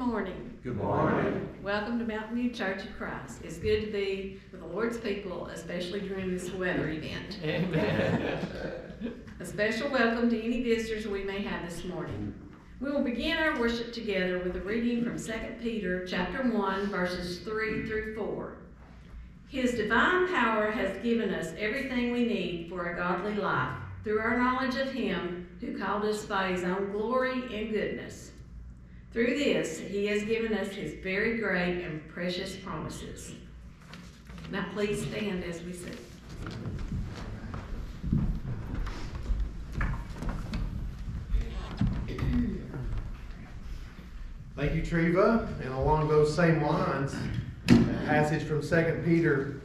morning. Good morning. Welcome to Mountain View Church of Christ. It's good to be with the Lord's people, especially during this weather event. Amen. A special welcome to any visitors we may have this morning. We will begin our worship together with a reading from 2 Peter chapter 1 verses 3 through 4. His divine power has given us everything we need for a godly life through our knowledge of him who called us by his own glory and goodness. Through this, he has given us his very great and precious promises. Now please stand as we sing. Thank you, Treva. And along those same lines, a passage from 2 Peter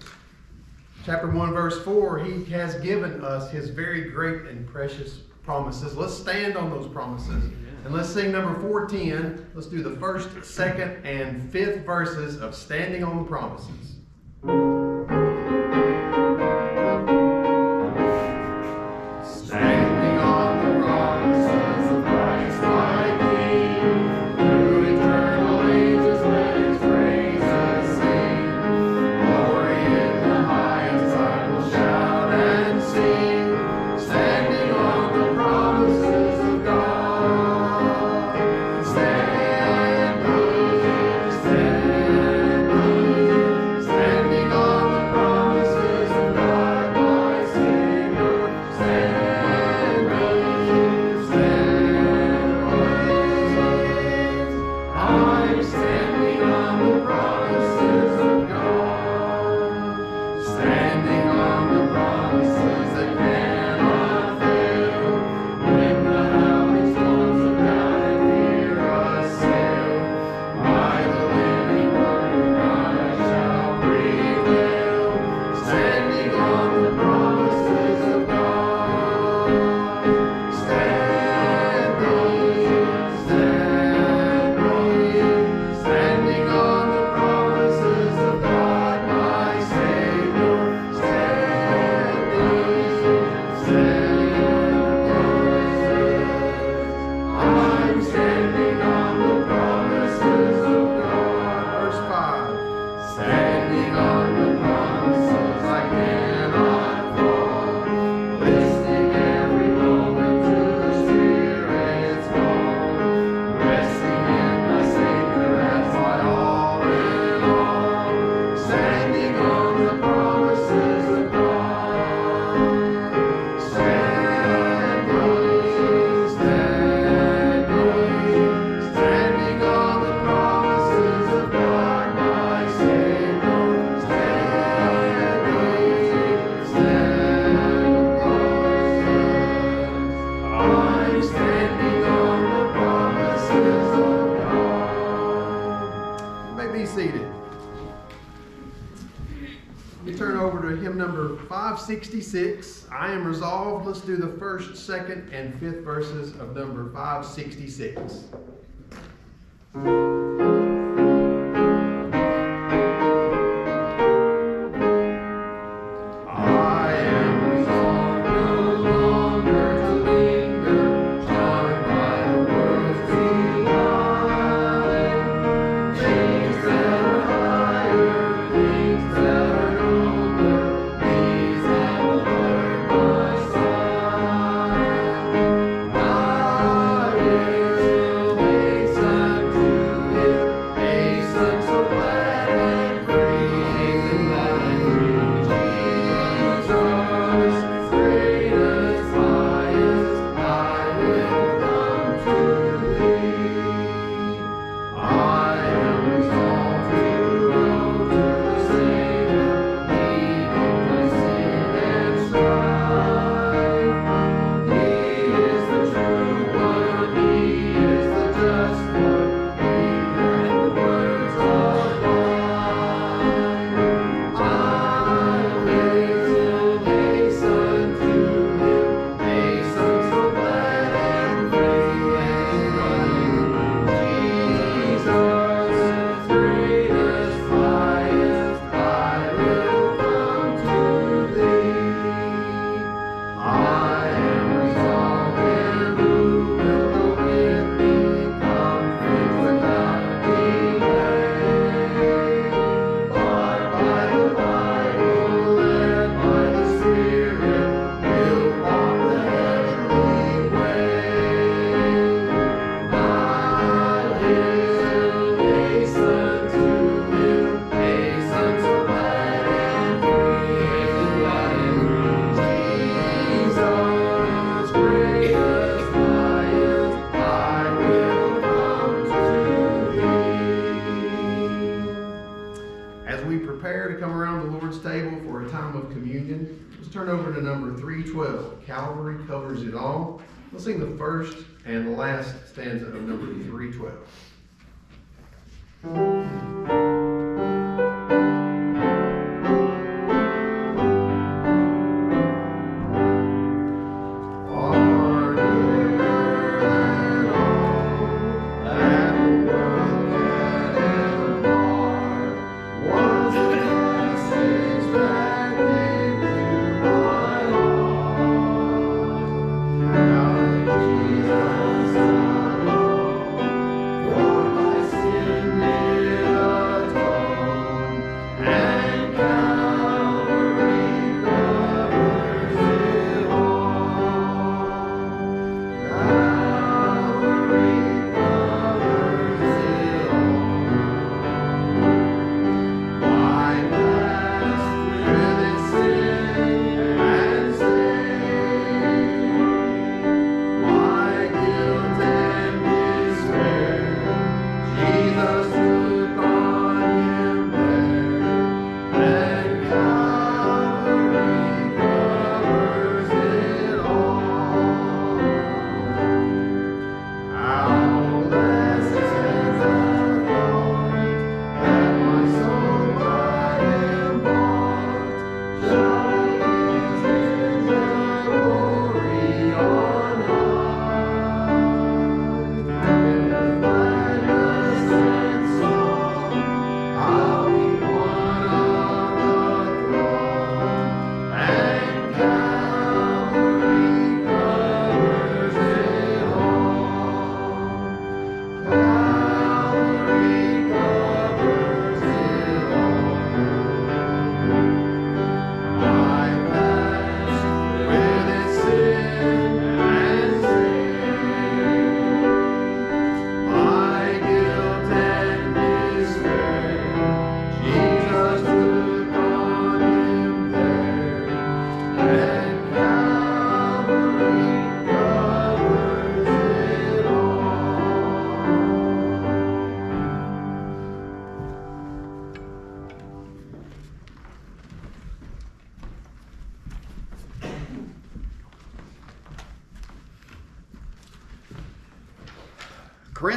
chapter 1, verse 4, he has given us his very great and precious promises. Let's stand on those promises. And let's sing number 410. Let's do the first, second, and fifth verses of Standing on the Promises. 566. I am resolved. Let's do the first, second, and fifth verses of number 566. Let's sing the first and last stanza of number 312.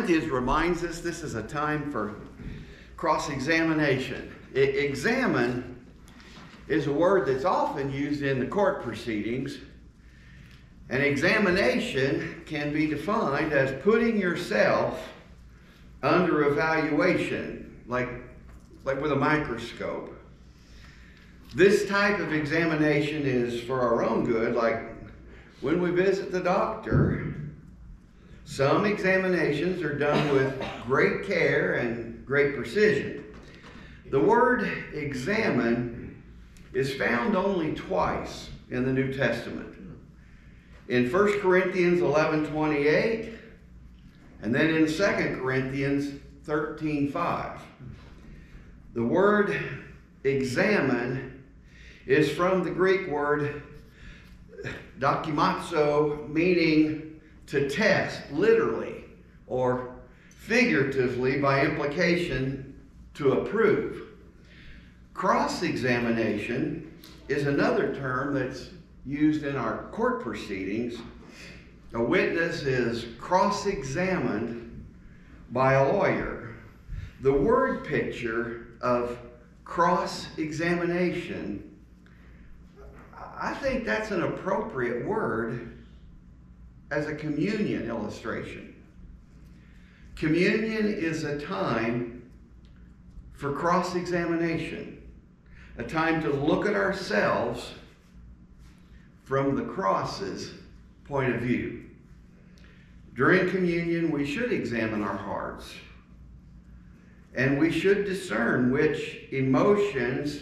Corinthians reminds us this is a time for cross examination. Examine is a word that's often used in the court proceedings. An examination can be defined as putting yourself under evaluation, like, like with a microscope. This type of examination is for our own good, like when we visit the doctor some examinations are done with great care and great precision. The word examine is found only twice in the New Testament. In 1 Corinthians 11 28, and then in 2 Corinthians 13 5. The word examine is from the Greek word dokimazo, meaning to test, literally, or figuratively by implication, to approve. Cross examination is another term that's used in our court proceedings. A witness is cross examined by a lawyer. The word picture of cross examination, I think that's an appropriate word as a communion illustration. Communion is a time for cross examination, a time to look at ourselves from the cross's point of view. During communion, we should examine our hearts and we should discern which emotions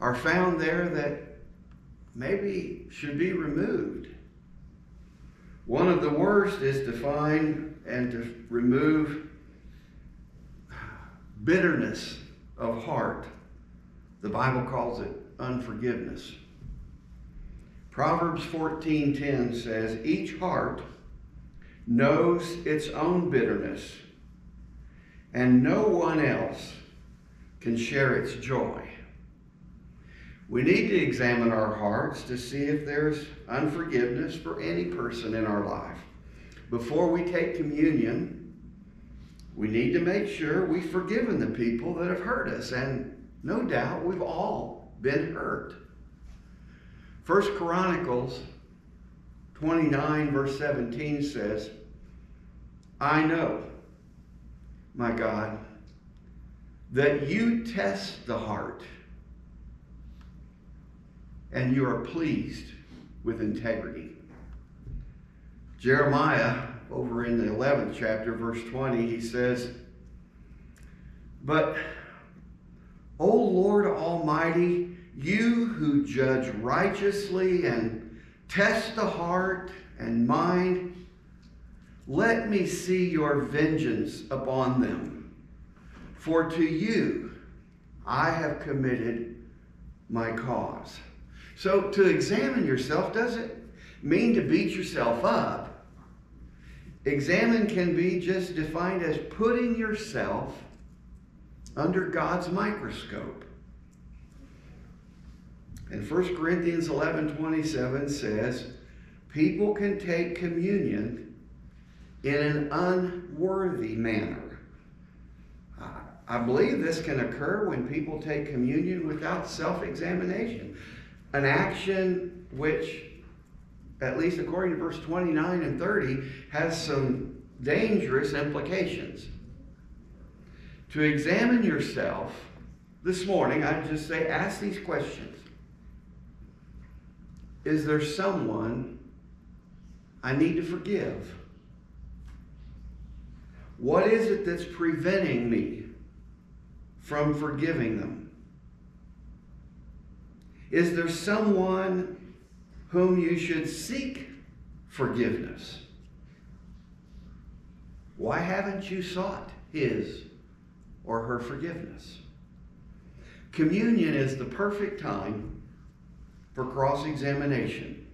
are found there that maybe should be removed. One of the worst is to find and to remove bitterness of heart. The Bible calls it unforgiveness. Proverbs 14:10 says, "Each heart knows its own bitterness, and no one else can share its joy." We need to examine our hearts to see if there's unforgiveness for any person in our life. Before we take communion, we need to make sure we've forgiven the people that have hurt us. And no doubt we've all been hurt. First Chronicles 29, verse 17 says, I know, my God, that you test the heart and you are pleased with integrity. Jeremiah, over in the 11th chapter, verse 20, he says, But, O Lord Almighty, you who judge righteously and test the heart and mind, let me see your vengeance upon them. For to you I have committed my cause. So to examine yourself doesn't mean to beat yourself up. Examine can be just defined as putting yourself under God's microscope. And 1 Corinthians 11 27 says, People can take communion in an unworthy manner. I believe this can occur when people take communion without self examination an action which, at least according to verse 29 and 30, has some dangerous implications. To examine yourself this morning, I'd just say ask these questions Is there someone I need to forgive? What is it that's preventing me from forgiving them? Is there someone whom you should seek forgiveness? Why haven't you sought his or her forgiveness? Communion is the perfect time for cross examination.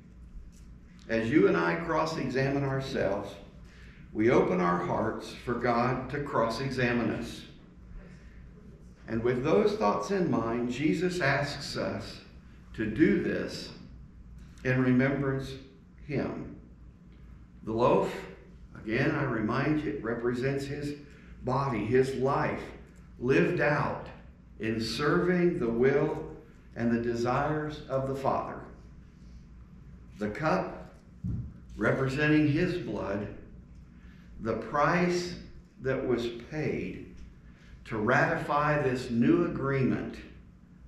As you and I cross examine ourselves, we open our hearts for God to cross examine us. And with those thoughts in mind, Jesus asks us to do this in remembrance him. The loaf, again, I remind you, represents his body, his life, lived out in serving the will and the desires of the Father. The cup, representing his blood, the price that was paid to ratify this new agreement,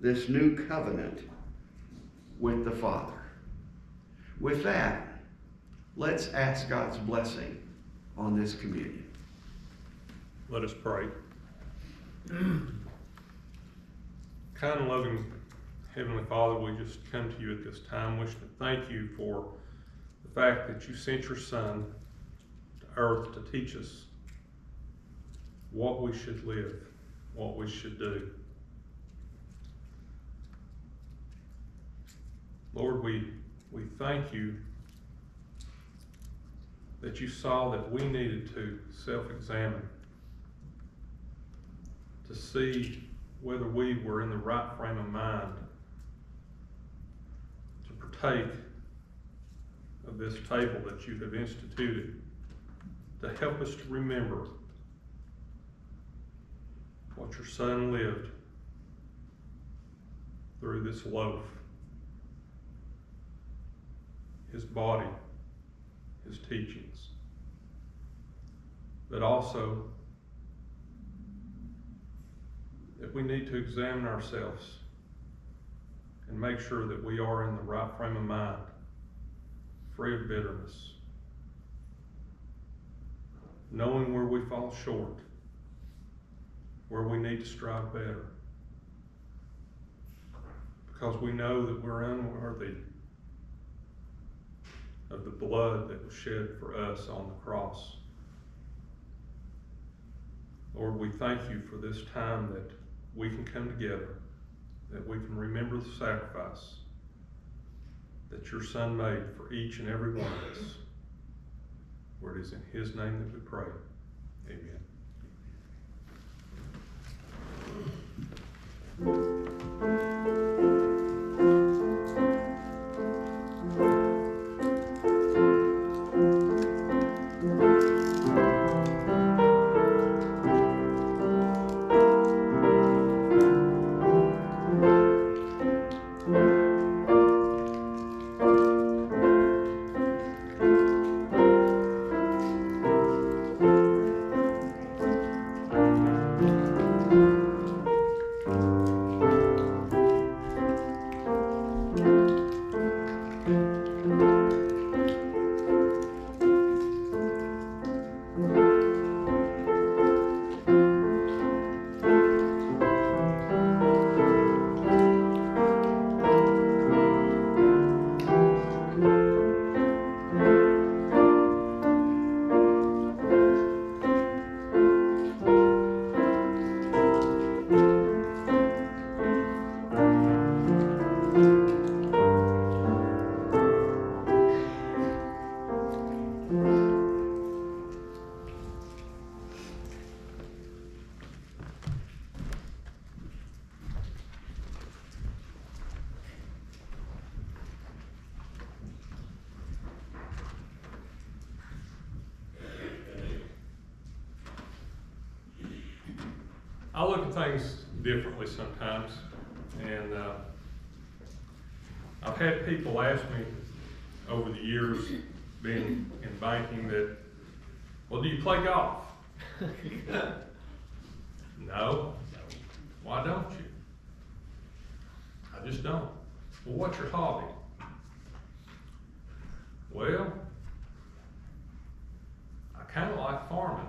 this new covenant with the Father. With that, let's ask God's blessing on this communion. Let us pray. kind and loving Heavenly Father, we just come to you at this time wishing to thank you for the fact that you sent your Son to earth to teach us what we should live, what we should do. Lord, we, we thank you that you saw that we needed to self examine to see whether we were in the right frame of mind to partake of this table that you have instituted to help us to remember what your son lived through this loaf his body, his teachings, but also that we need to examine ourselves and make sure that we are in the right frame of mind, free of bitterness, knowing where we fall short, where we need to strive better, because we know that we're unworthy of the blood that was shed for us on the cross. Lord, we thank you for this time that we can come together, that we can remember the sacrifice that your Son made for each and every one of us. For it is in his name that we pray. Amen. Well, what's your hobby? Well, I kind of like farming.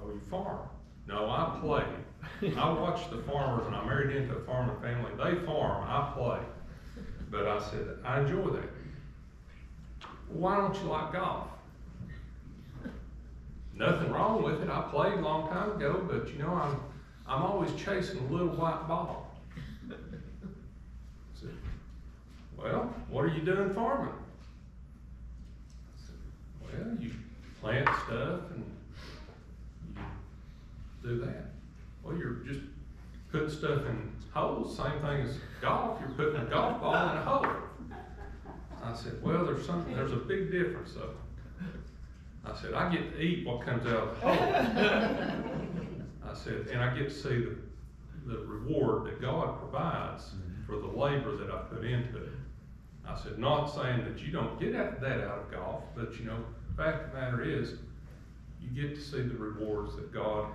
Oh, you farm? No, I play. I watch the farmers, and I married into a farming family. They farm, I play. But I said, I enjoy that. Why don't you like golf? Nothing wrong with it. I played a long time ago, but you know, I'm, I'm always chasing a little white ball. I said, well, what are you doing farming? I said, well, you plant stuff and you do that. Well, you're just putting stuff in holes, same thing as golf, you're putting a golf ball in a hole. I said, well, there's something, there's a big difference though. I said, I get to eat what comes out of the hole. I said, and I get to see the, the reward that God provides mm-hmm. for the labor that I put into it. I said, not saying that you don't get that out of golf, but you know, the fact of the matter is, you get to see the rewards that God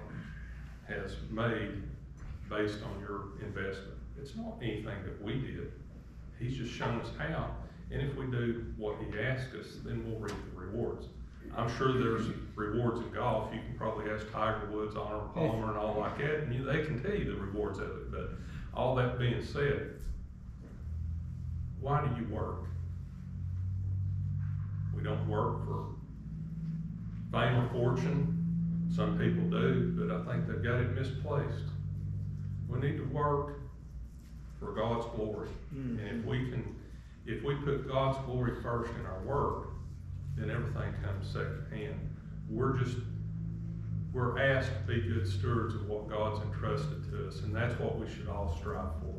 has made based on your investment. It's not anything that we did. He's just shown us how. And if we do what he asked us, then we'll reap the rewards. I'm sure there's rewards in golf. You can probably ask Tiger Woods, Arnold Palmer, and all like that, and they can tell you the rewards of it. But all that being said, why do you work? We don't work for fame or fortune. Some people do, but I think they've got it misplaced. We need to work for God's glory. Mm-hmm. And if we can, if we put God's glory first in our work, then everything comes second hand. We're just, we're asked to be good stewards of what God's entrusted to us, and that's what we should all strive for.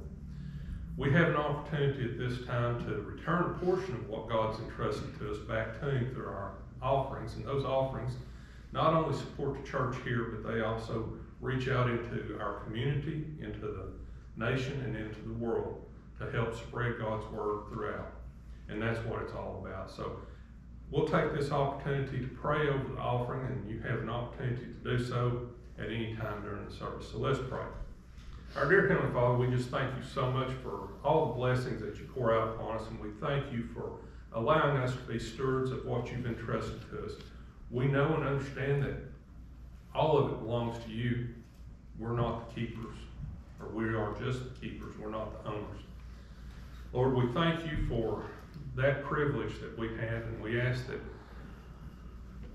We have an opportunity at this time to return a portion of what God's entrusted to us back to Him through our offerings, and those offerings not only support the church here, but they also reach out into our community, into the nation, and into the world to help spread God's word throughout. And that's what it's all about. So we'll take this opportunity to pray over the offering, and you have an opportunity to do so at any time during the service. So let's pray. Our dear Heavenly Father, we just thank you so much for all the blessings that you pour out upon us, and we thank you for allowing us to be stewards of what you've entrusted to us. We know and understand that all of it belongs to you. We're not the keepers, or we are just the keepers, we're not the owners. Lord, we thank you for that privilege that we have, and we ask that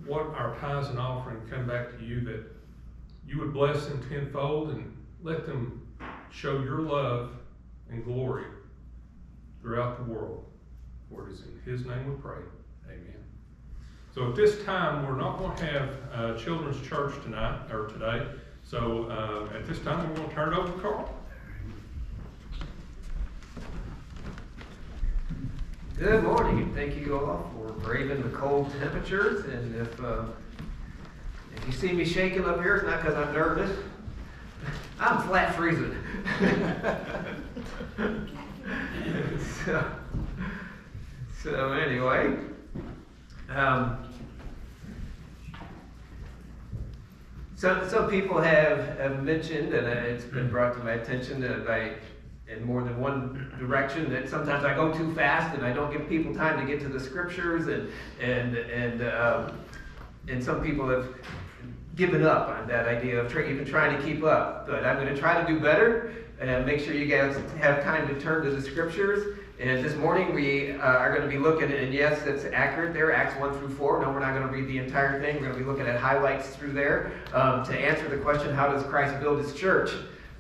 what our tithes and offering come back to you, that you would bless them tenfold and let them show your love and glory throughout the world. For it is in His name we pray. Amen. So at this time, we're not going to have uh, children's church tonight or today. So uh, at this time, we're going to turn it over to Carl. Good morning. Thank you all for braving the cold temperatures. And if uh, if you see me shaking up here, it's not because I'm nervous. I'm flat freezing. so, so anyway, um, some some people have, have mentioned, and it's been brought to my attention that I in more than one direction that sometimes I go too fast and I don't give people time to get to the scriptures and and and um, and some people have given up on that idea of try, even trying to keep up. But I'm going to try to do better and make sure you guys have time to turn to the scriptures. And this morning we uh, are going to be looking at, and yes, that's accurate there, Acts 1 through 4. No, we're not going to read the entire thing. We're going to be looking at highlights through there um, to answer the question, how does Christ build his church?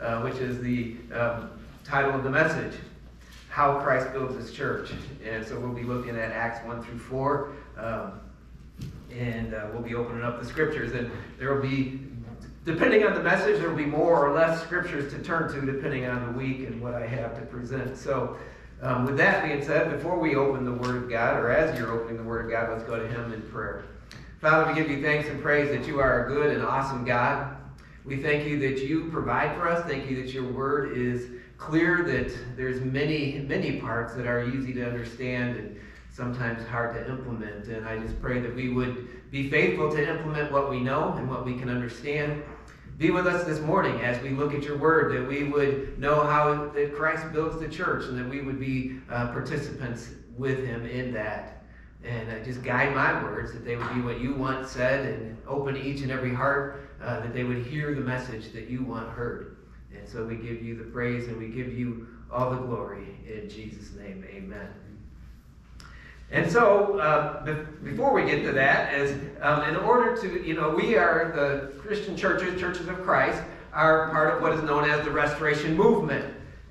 Uh, which is the um, title of the message How Christ Builds His Church. And so we'll be looking at Acts 1 through 4. Um, and uh, we'll be opening up the scriptures. And there will be, depending on the message, there will be more or less scriptures to turn to depending on the week and what I have to present. So, um, with that being said, before we open the Word of God, or as you're opening the Word of God, let's go to Him in prayer. Father, we give you thanks and praise that you are a good and awesome God. We thank you that you provide for us. Thank you that your word is clear, that there's many, many parts that are easy to understand and sometimes hard to implement. And I just pray that we would be faithful to implement what we know and what we can understand. Be with us this morning as we look at your word, that we would know how that Christ builds the church and that we would be uh, participants with him in that. And uh, just guide my words, that they would be what you want said, and open each and every heart, uh, that they would hear the message that you want heard. And so we give you the praise and we give you all the glory. In Jesus' name, amen. And so, uh, be- before we get to that, is um, in order to, you know, we are the Christian churches, churches of Christ, are part of what is known as the Restoration Movement.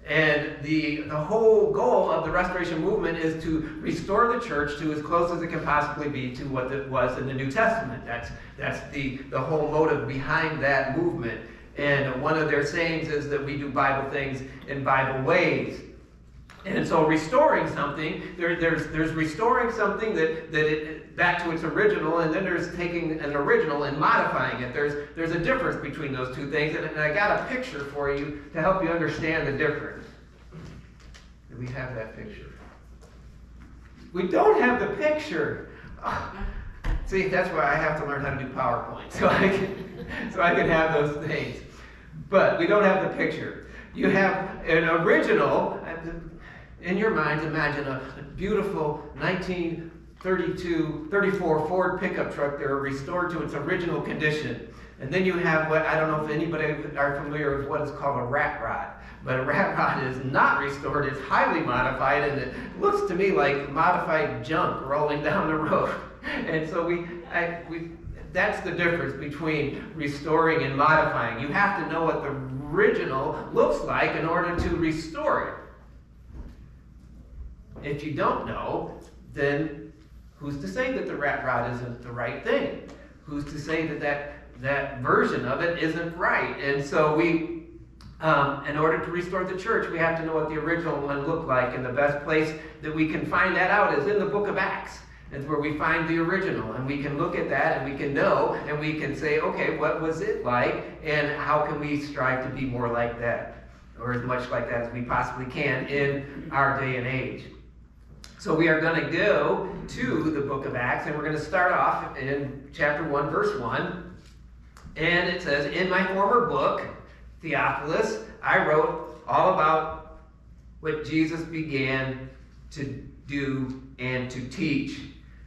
And the, the whole goal of the Restoration Movement is to restore the church to as close as it can possibly be to what it was in the New Testament. That's, that's the, the whole motive behind that movement. And one of their sayings is that we do Bible things in Bible ways. And so restoring something, there, there's, there's restoring something that, that it, back to its original, and then there's taking an original and modifying it. There's, there's a difference between those two things, and, and I got a picture for you to help you understand the difference. Do we have that picture? We don't have the picture. Oh, see, that's why I have to learn how to do PowerPoint, so I can, so I can have those things. But we don't have the picture. You have an original, in your mind, imagine a, a beautiful 1932, 34 Ford pickup truck that are restored to its original condition. And then you have what, I don't know if anybody are familiar with what is called a rat rod. But a rat rod is not restored, it's highly modified, and it looks to me like modified junk rolling down the road. And so we, I, we that's the difference between restoring and modifying. You have to know what the original looks like in order to restore it. If you don't know, then who's to say that the rat rod isn't the right thing? Who's to say that that, that version of it isn't right? And so we, um, in order to restore the church, we have to know what the original one looked like. And the best place that we can find that out is in the book of Acts. It's where we find the original, and we can look at that and we can know and we can say, okay, what was it like, and how can we strive to be more like that, or as much like that as we possibly can in our day and age. So we are going to go to the book of Acts, and we're going to start off in chapter 1, verse 1. And it says, In my former book, Theophilus, I wrote all about what Jesus began to do and to teach.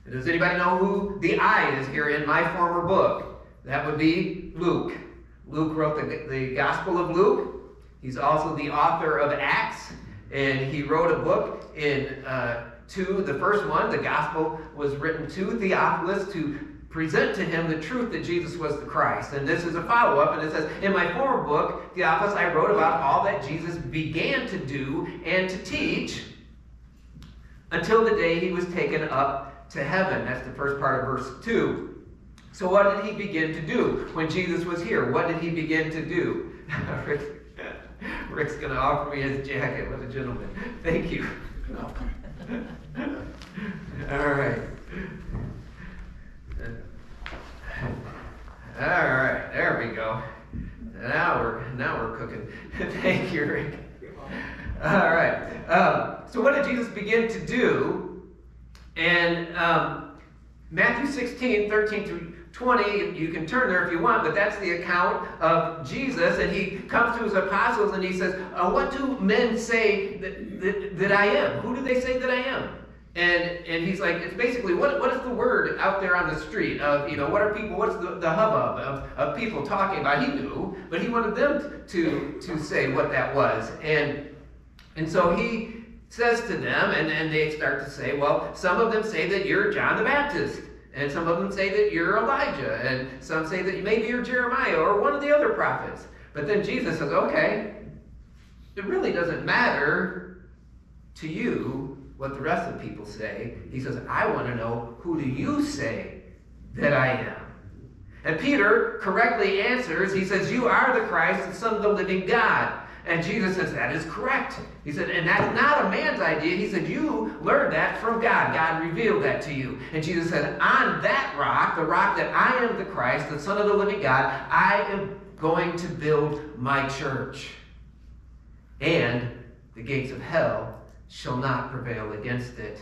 Does anybody know who the I is here in my former book? That would be Luke. Luke wrote the, the Gospel of Luke. He's also the author of Acts, and he wrote a book in uh, two. The first one, the Gospel, was written to Theophilus to present to him the truth that Jesus was the Christ. And this is a follow up, and it says, In my former book, Theophilus, I wrote about all that Jesus began to do and to teach until the day he was taken up to heaven. That's the first part of verse 2. So, what did he begin to do when Jesus was here? What did he begin to do? Rick, Rick's going to offer me his jacket. What a gentleman. Thank you. All right. All right, there we go. Now we're now we're cooking. Thank you, Rick. All right. Um, so, what did Jesus begin to do? And um, Matthew 16, 13 through 20, you can turn there if you want, but that's the account of Jesus. And he comes to his apostles and he says, uh, What do men say that, that, that I am? Who do they say that I am? And, and he's like, it's basically, what, what is the word out there on the street of, you know, what are people, what's the, the hubbub of, of people talking about? He knew, but he wanted them to, to say what that was. And, and so he says to them, and, and they start to say, well, some of them say that you're John the Baptist. And some of them say that you're Elijah. And some say that maybe you're Jeremiah or one of the other prophets. But then Jesus says, okay, it really doesn't matter to you what the rest of the people say. He says, I want to know who do you say that I am? And Peter correctly answers, he says, You are the Christ, the Son of the living God. And Jesus says, That is correct. He said, And that's not a man's idea. He said, You learned that from God. God revealed that to you. And Jesus said, On that rock, the rock that I am the Christ, the Son of the living God, I am going to build my church, and the gates of hell shall not prevail against it.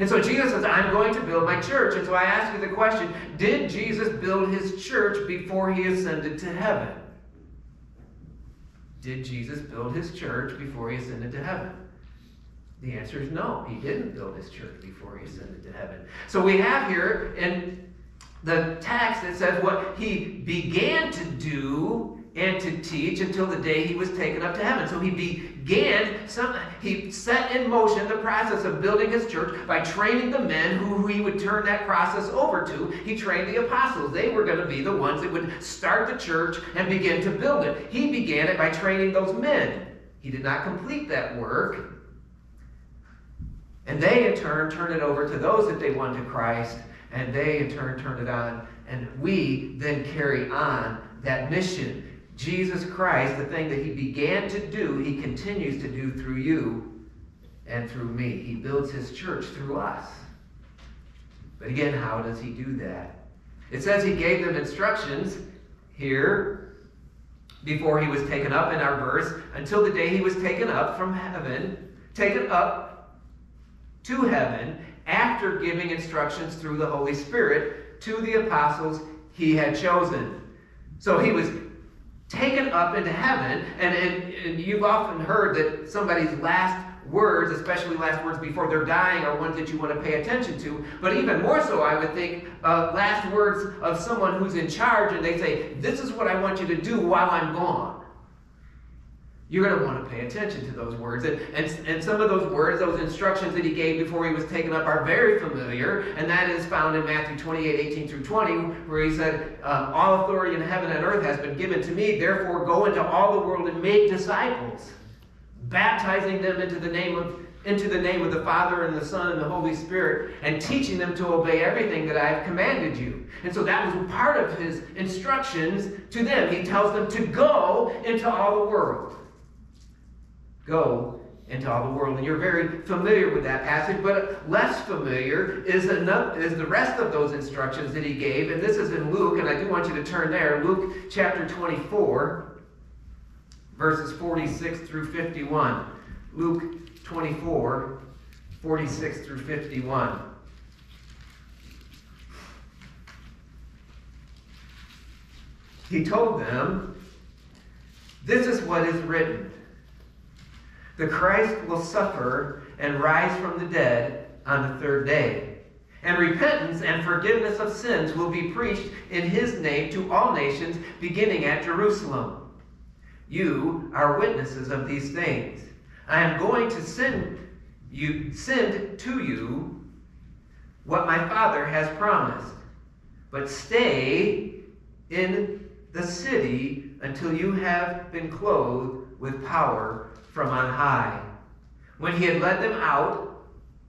And so Jesus says, I'm going to build my church. And so I ask you the question Did Jesus build his church before he ascended to heaven? Did Jesus build his church before he ascended to heaven? The answer is no. He didn't build his church before he ascended to heaven. So we have here in the text that says what he began to do and to teach until the day he was taken up to heaven. So he began, some, he set in motion the process of building his church by training the men who he would turn that process over to. He trained the apostles. They were going to be the ones that would start the church and begin to build it. He began it by training those men. He did not complete that work. And they, in turn, turned it over to those that they won to Christ, and they, in turn, turned it on. And we then carry on that mission. Jesus Christ, the thing that he began to do, he continues to do through you and through me. He builds his church through us. But again, how does he do that? It says he gave them instructions here before he was taken up in our verse until the day he was taken up from heaven, taken up to heaven after giving instructions through the Holy Spirit to the apostles he had chosen. So he was taken up into heaven. And, and, and, you've often heard that somebody's last words, especially last words before they're dying, are ones that you want to pay attention to. But even more so, I would think, uh, last words of someone who's in charge and they say, This is what I want you to do while I'm gone you're going to want to pay attention to those words. And, and, and some of those words, those instructions that he gave before he was taken up, are very familiar. And that is found in Matthew 28 18 through 20, where he said, um, All authority in heaven and earth has been given to me. Therefore, go into all the world and make disciples, baptizing them into the name of into the name of the Father and the Son and the Holy Spirit, and teaching them to obey everything that I have commanded you. And so that was part of his instructions to them. He tells them to go into all the world go into all the world. And you're very familiar with that passage, but less familiar is, enough, is the rest of those instructions that he gave. And this is in Luke, and I do want you to turn there. Luke chapter 24, verses 46 through 51. Luke 24, 46 through 51. He told them, This is what is written the Christ will suffer and rise from the dead on the third day. And repentance and forgiveness of sins will be preached in his name to all nations, beginning at Jerusalem. You are witnesses of these things. I am going to send you send to you what my Father has promised. But stay in the city until you have been clothed with power from on high. When he had led them out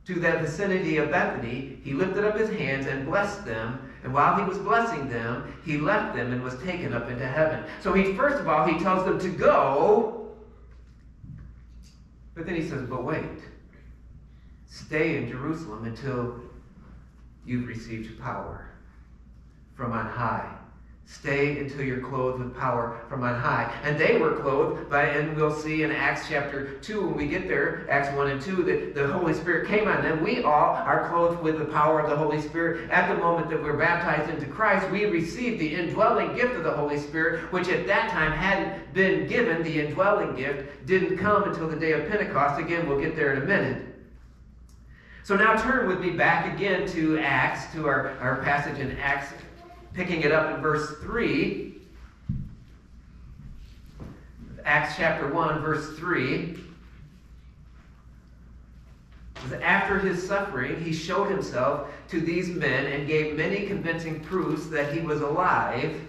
to the vicinity of Bethany, he lifted up his hands and blessed them. And while he was blessing them, he left them and was taken up into heaven. So he first of all he tells them to go, but then he says, "But wait, stay in Jerusalem until you've received power from on high." Stay until you're clothed with power from on high. And they were clothed by, and we'll see in Acts chapter 2 when we get there, Acts 1 and 2, that the Holy Spirit came on them. We all are clothed with the power of the Holy Spirit. At the moment that we're baptized into Christ, we receive the indwelling gift of the Holy Spirit, which at that time hadn't been given. The indwelling gift didn't come until the day of Pentecost. Again, we'll get there in a minute. So now turn with me back again to Acts, to our, our passage in Acts picking it up in verse 3. Acts chapter 1, verse 3. After his suffering, he showed himself to these men and gave many convincing proofs that he was alive.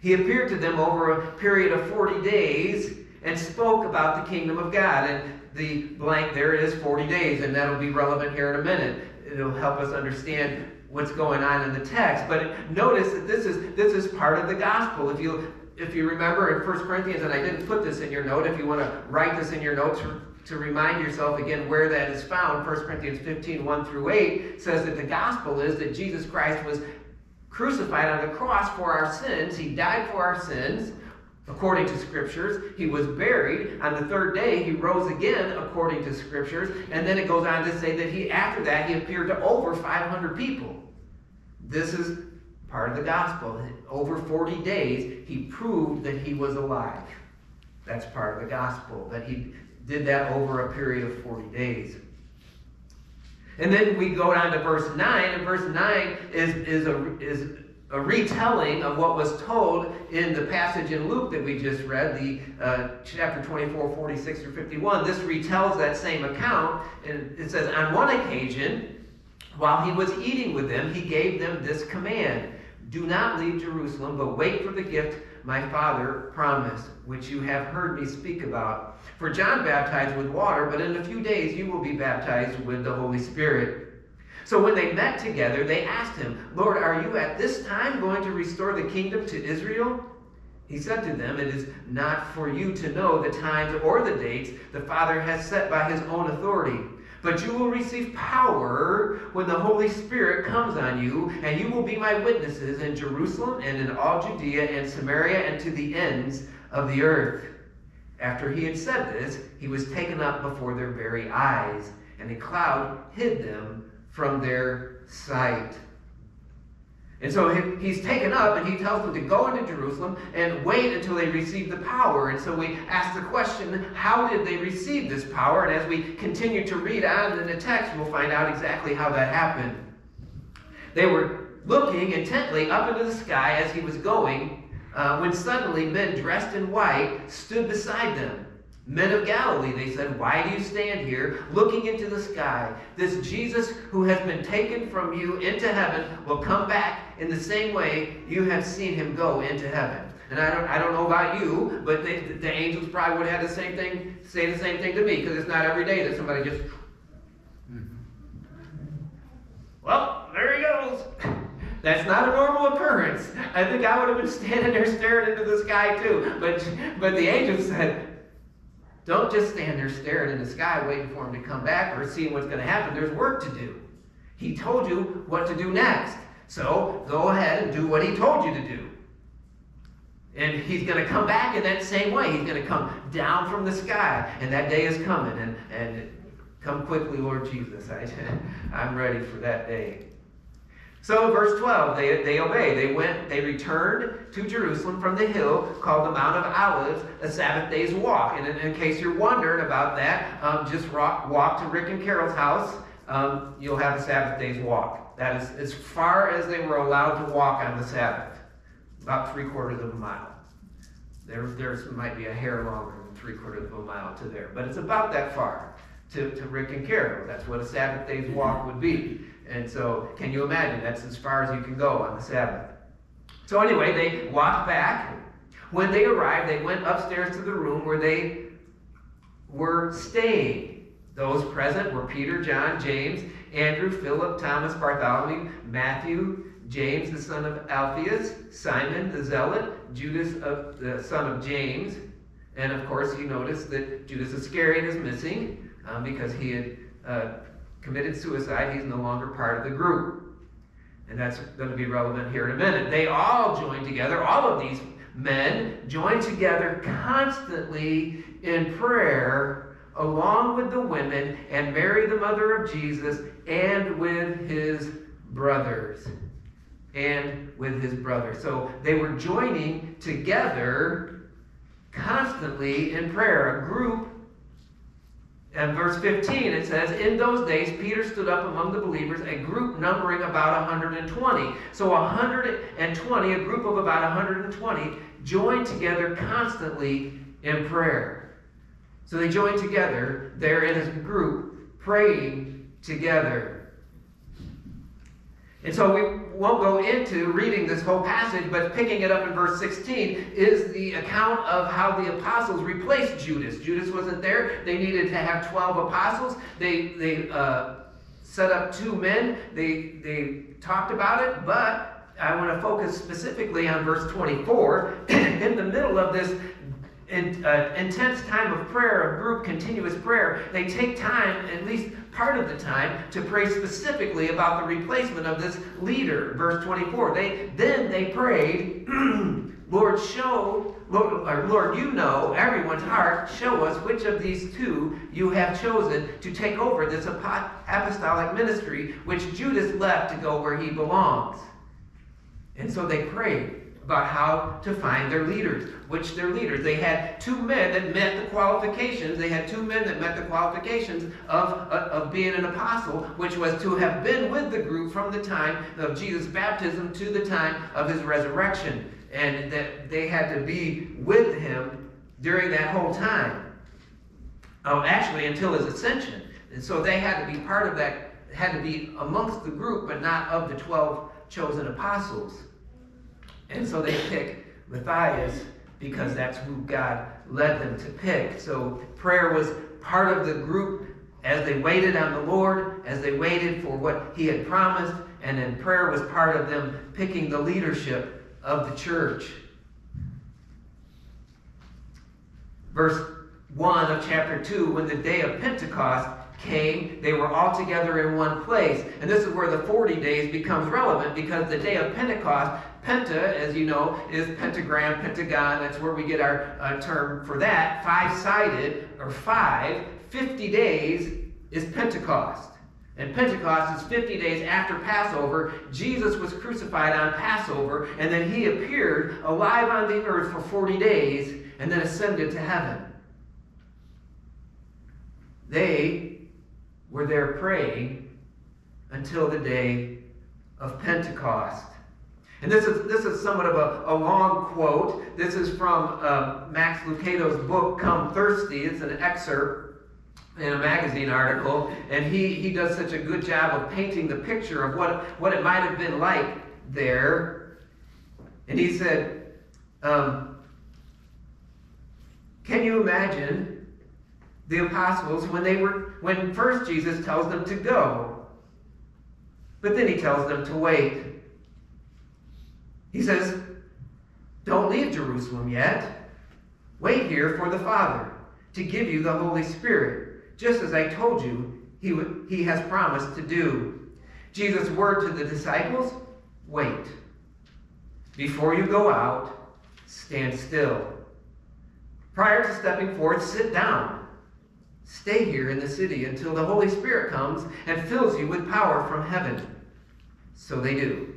He appeared to them over a period of 40 days and spoke about the kingdom of God. And the blank there is 40 days, and that'll be relevant here in a minute. It'll help us understand what's going on in the text. But notice that this is this is part of the gospel. If you if you remember in 1 Corinthians, and I didn't put this in your note, if you want to write this in your notes to remind yourself again where that is found, 1 Corinthians 15, 1 through 8 says that the gospel is that Jesus Christ was crucified on the cross for our sins. He died for our sins, according to scriptures. He was buried. On the third day, he rose again, according to scriptures. And then it goes on to say that he, after that, he appeared to over 500 people. This is part of the gospel. Over 40 days, he proved that he was alive. That's part of the gospel, that he did that over a period of 40 days. And then we go down to verse 9, and verse 9 is, is, a, is a retelling of what was told in the passage in Luke that we just read, the uh, chapter 24, 46 through 51. This retells that same account, and it says, On one occasion, while he was eating with them, he gave them this command Do not leave Jerusalem, but wait for the gift my Father promised, which you have heard me speak about. For John baptized with water, but in a few days you will be baptized with the Holy Spirit. So when they met together, they asked him, Lord, are you at this time going to restore the kingdom to Israel? He said to them, It is not for you to know the times or the dates the Father has set by his own authority. But you will receive power when the Holy Spirit comes on you, and you will be my witnesses in Jerusalem and in all Judea and Samaria and to the ends of the earth. After he had said this, he was taken up before their very eyes, and a cloud hid them from their sight. And so he's taken up and he tells them to go into Jerusalem and wait until they receive the power. And so we ask the question, how did they receive this power? And as we continue to read on in the text, we'll find out exactly how that happened. They were looking intently up into the sky as he was going, uh, when suddenly men dressed in white stood beside them. Men of Galilee, they said, why do you stand here looking into the sky? This Jesus who has been taken from you into heaven will come back in the same way you have seen him go into heaven. And I don't, I don't know about you, but the, the angels probably would have the same thing, say the same thing to me, because it's not every day that somebody just. Well, there he goes. That's not a normal occurrence. I think I would have been standing there staring into the sky too. But, but the angel said, don't just stand there staring in the sky waiting for him to come back or seeing what's going to happen. There's work to do. He told you what to do next. So go ahead and do what he told you to do. And he's going to come back in that same way. He's going to come down from the sky. And that day is coming. And, and come quickly, Lord Jesus. I, I'm ready for that day. So, verse 12, they, they obey. They went, they returned to Jerusalem from the hill called the Mount of Olives, a Sabbath day's walk. And in, in case you're wondering about that, um, just walk, walk to Rick and Carol's house. Um, you'll have a Sabbath day's walk. That is as far as they were allowed to walk on the Sabbath, about three quarters of a mile. There there's, might be a hair longer than three quarters of a mile to there, but it's about that far to, to Rick and Carol. That's what a Sabbath day's mm-hmm. walk would be. And so, can you imagine? That's as far as you can go on the Sabbath. So, anyway, they walked back. When they arrived, they went upstairs to the room where they were staying. Those present were Peter, John, James, Andrew, Philip, Thomas, Bartholomew, Matthew, James, the son of Alphaeus, Simon the Zealot, Judas, of, the son of James. And of course, you notice that Judas Iscariot is missing um, because he had uh, committed suicide, he's no longer part of the group. And that's going to be relevant here in a minute. They all joined together, all of these men joined together constantly in prayer along with the women and Mary, the mother of Jesus, and with his brothers. And with his brothers. So they were joining together constantly in prayer, a group and verse 15, it says, In those days, Peter stood up among the believers, a group numbering about 120. So 120, a group of about 120, joined together constantly in prayer. So they joined together there in a group, praying together. And so we won't go into reading this whole passage, but picking it up in verse 16 is the account of how the apostles replaced Judas. Judas wasn't there. They needed to have 12 apostles. They, they uh, set up two men. They, they talked about it, but I want to focus specifically on verse 24. in the middle of this in, uh, intense time of prayer, of group continuous prayer, they take time, at least part of the time, to pray specifically about the replacement of this leader. Verse 24. They then they prayed, Lord, show, Lord, or Lord, you know everyone's heart. Show us which of these two you have chosen to take over this apostolic ministry, which Judas left to go where he belongs. And so they prayed about how to find their leaders, which their leaders. They had two men that met the qualifications. They had two men that met the qualifications of, of, of being an apostle, which was to have been with the group from the time of Jesus' baptism to the time of his resurrection. And that they had to be with him during that whole time. Oh, actually, until his ascension. And so they had to be part of that, had to be amongst the group, but not of the 12 chosen apostles. And so they pick Matthias because that's who God led them to pick. So prayer was part of the group as they waited on the Lord, as they waited for what He had promised, and then prayer was part of them picking the leadership of the church. Verse 1 of chapter 2 when the day of Pentecost came, they were all together in one place. And this is where the 40 days becomes relevant because the day of Pentecost Penta, as you know, is pentagram, pentagon. That's where we get our uh, term for that. Five sided, or five, 50 days is Pentecost. And Pentecost is 50 days after Passover. Jesus was crucified on Passover, and then he appeared alive on the earth for 40 days and then ascended to heaven. They were there praying until the day of Pentecost. And this is, this is somewhat of a, a long quote. This is from uh, Max Lucado's book, Come Thirsty. It's an excerpt in a magazine article, and he, he does such a good job of painting the picture of what, what it might have been like there. And he said, um, Can you imagine the apostles when they were, when first Jesus tells them to go, but then he tells them to wait? He says, Don't leave Jerusalem yet. Wait here for the Father to give you the Holy Spirit, just as I told you he, he has promised to do. Jesus' word to the disciples wait. Before you go out, stand still. Prior to stepping forth, sit down. Stay here in the city until the Holy Spirit comes and fills you with power from heaven. So they do.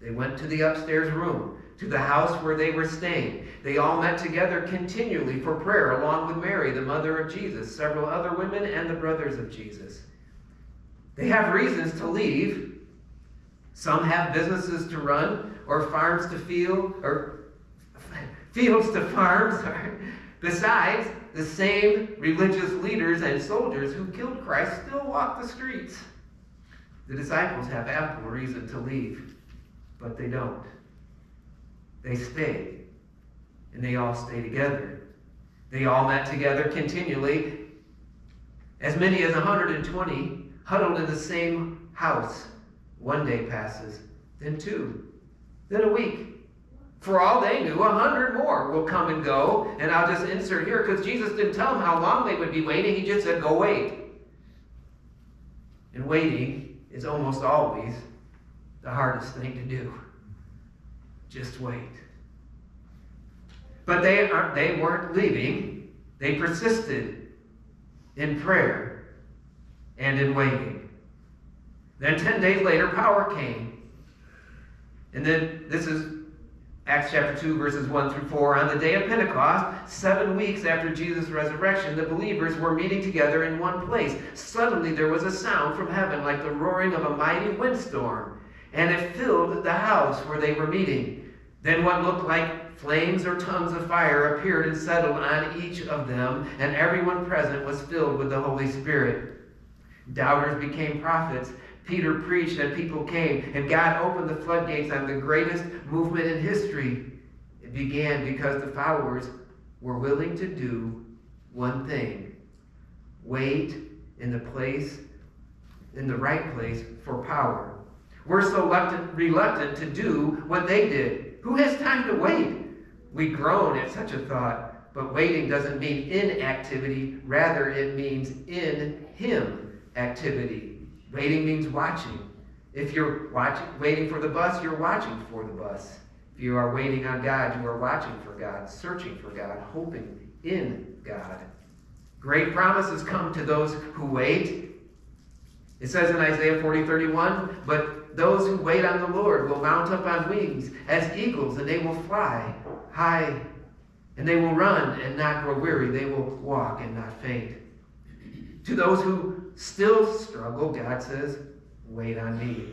They went to the upstairs room, to the house where they were staying. They all met together continually for prayer, along with Mary, the mother of Jesus, several other women, and the brothers of Jesus. They have reasons to leave. Some have businesses to run, or farms to field, or fields to farms. Besides, the same religious leaders and soldiers who killed Christ still walk the streets. The disciples have ample reason to leave but they don't. They stay. And they all stay together. They all met together continually. As many as 120 huddled in the same house. One day passes, then two, then a week. For all they knew, a hundred more will come and go. And I'll just insert here because Jesus didn't tell them how long they would be waiting. He just said, go wait. And waiting is almost always the hardest thing to do. Just wait. But they, are, they weren't leaving. They persisted in prayer and in waiting. Then 10 days later, power came. And then this is Acts chapter 2, verses 1 through 4. On the day of Pentecost, seven weeks after Jesus' resurrection, the believers were meeting together in one place. Suddenly there was a sound from heaven like the roaring of a mighty windstorm and it filled the house where they were meeting. Then what looked like flames or tongues of fire appeared and settled on each of them, and everyone present was filled with the Holy Spirit. Doubters became prophets. Peter preached, and people came, and God opened the floodgates on the greatest movement in history. It began because the followers were willing to do one thing wait in the place, in the right place for power. We're so reluctant, reluctant to do what they did. Who has time to wait? We groan at such a thought, But waiting doesn't mean inactivity, rather, it means in Him activity. Waiting means watching. If you're watching, waiting for the bus, you're watching for the bus. If you are waiting on God, you are watching for God, searching for God, hoping in God. Great promises come to those who wait. It says in Isaiah 40 31, but those who wait on the Lord will mount up on wings as eagles, and they will fly high, and they will run and not grow weary. They will walk and not faint. To those who still struggle, God says, wait on me.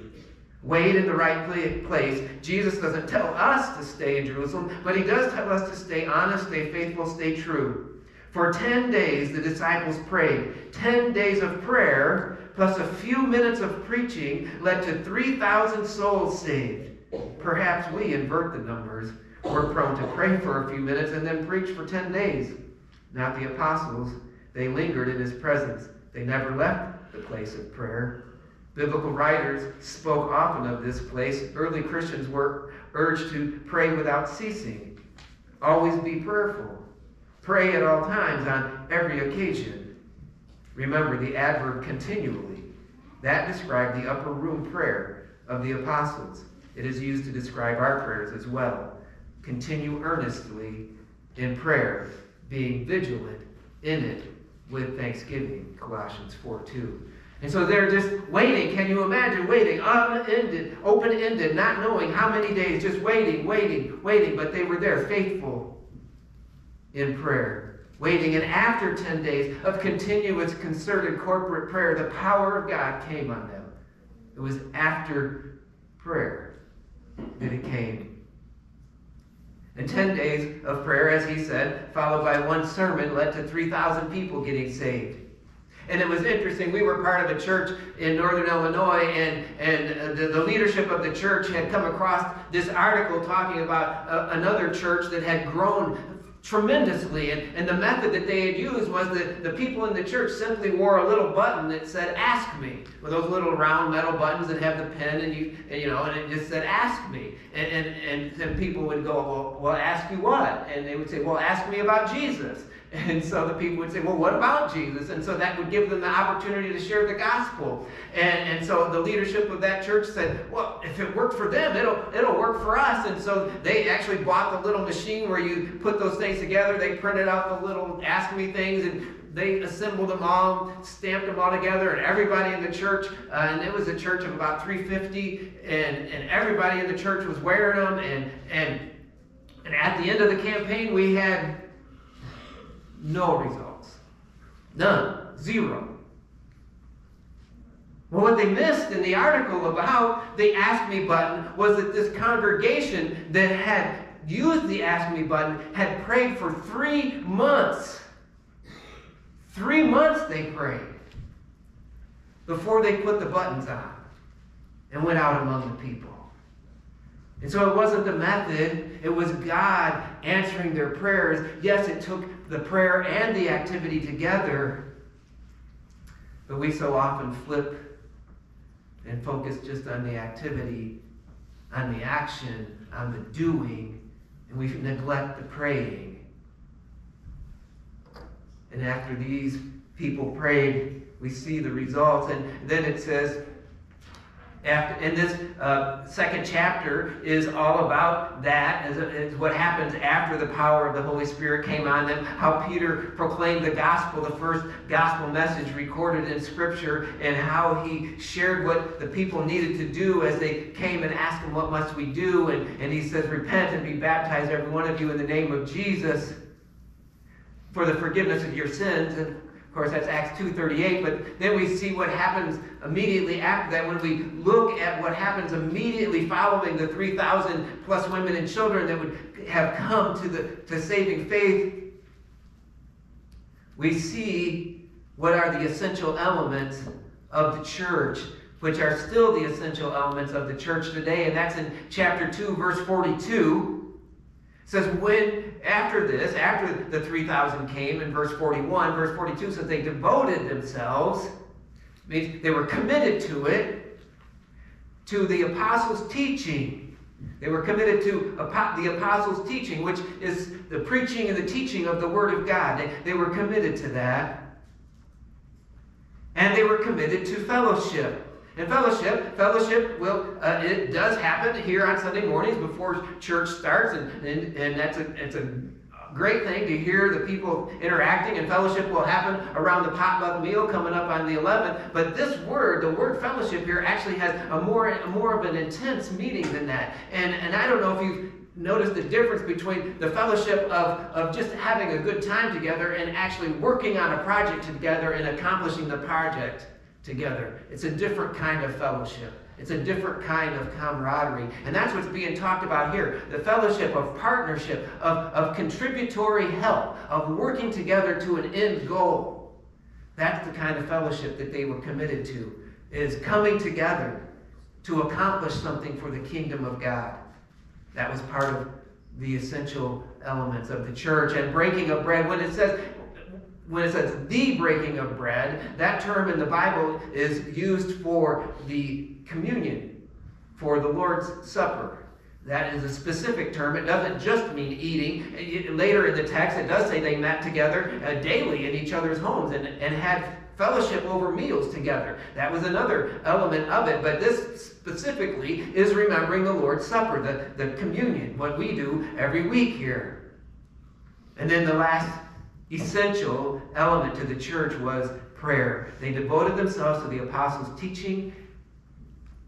Wait in the right place. Jesus doesn't tell us to stay in Jerusalem, but he does tell us to stay honest, stay faithful, stay true. For 10 days, the disciples prayed. 10 days of prayer plus a few minutes of preaching led to 3,000 souls saved. Perhaps we invert the numbers. We're prone to pray for a few minutes and then preach for 10 days. Not the apostles. They lingered in his presence. They never left the place of prayer. Biblical writers spoke often of this place. Early Christians were urged to pray without ceasing. Always be prayerful. Pray at all times on every occasion. Remember the adverb continually. That described the upper room prayer of the apostles. It is used to describe our prayers as well. Continue earnestly in prayer, being vigilant in it with thanksgiving. Colossians 4 2. And so they're just waiting. Can you imagine waiting? Unended, open ended, not knowing how many days, just waiting, waiting, waiting. But they were there, faithful in prayer, waiting. And after 10 days of continuous, concerted corporate prayer, the power of God came on them. It was after prayer that it came. And 10 days of prayer, as he said, followed by one sermon, led to 3,000 people getting saved. And it was interesting. We were part of a church in northern Illinois, and, and the, the leadership of the church had come across this article talking about a, another church that had grown tremendously. And, and the method that they had used was that the people in the church simply wore a little button that said, Ask me, with those little round metal buttons that have the pen, and you, and, you know, and it just said, Ask me. And, and, and, people would go, well, well, ask you what? And they would say, Well, ask me about Jesus. And so the people would say, Well, what about Jesus? And so that would give them the opportunity to share the gospel. And, and so the leadership of that church said, Well, if it worked for them, it'll, it'll work for us. And so they actually bought the little machine where you put those things together. They printed out the little Ask Me things and they assembled them all, stamped them all together, and everybody in the church, uh, and it was a church of about 350, and, and everybody in the church was wearing them. And, and, and at the end of the campaign, we had no results. None. Zero. Well, what they missed in the article about the Ask Me button was that this congregation that had used the Ask Me button had prayed for three months. Three months they prayed before they put the buttons on and went out among the people. And so it wasn't the method, it was God answering their prayers. Yes, it took the prayer and the activity together, but we so often flip and focus just on the activity, on the action, on the doing, and we neglect the praying. And after these people prayed, we see the results. And then it says, after, and this uh, second chapter is all about that, is, is what happens after the power of the Holy Spirit came on them, how Peter proclaimed the gospel, the first gospel message recorded in Scripture, and how he shared what the people needed to do as they came and asked him, What must we do? And, and he says, Repent and be baptized, every one of you, in the name of Jesus for the forgiveness of your sins. And course, that's Acts 2.38, but then we see what happens immediately after that when we look at what happens immediately following the 3,000 plus women and children that would have come to, the, to saving faith. We see what are the essential elements of the church, which are still the essential elements of the church today, and that's in chapter 2, verse 42. It says, when, after this, after the 3,000 came in verse 41, verse 42 says they devoted themselves, means they were committed to it, to the apostles' teaching. They were committed to the apostles' teaching, which is the preaching and the teaching of the Word of God. They, they were committed to that. And they were committed to fellowship. And fellowship, fellowship will uh, it does happen here on Sunday mornings before church starts, and, and, and that's a it's a great thing to hear the people interacting, and fellowship will happen around the potluck meal coming up on the 11th. But this word, the word fellowship here, actually has a more, more of an intense meaning than that. And, and I don't know if you've noticed the difference between the fellowship of, of just having a good time together and actually working on a project together and accomplishing the project together. It's a different kind of fellowship. It's a different kind of camaraderie. And that's what's being talked about here the fellowship of partnership, of, of contributory help, of working together to an end goal. That's the kind of fellowship that they were committed to, is coming together to accomplish something for the kingdom of God. That was part of the essential elements of the church. And breaking of bread, when it says, when it says the breaking of bread, that term in the Bible is used for the communion, for the Lord's Supper. That is a specific term. It doesn't just mean eating. Later in the text, it does say they met together uh, daily in each other's homes and, and had fellowship over meals together. That was another element of it. But this specifically is remembering the Lord's Supper, the, the communion, what we do every week here. And then the last essential element to the church was prayer. They devoted themselves to the apostles' teaching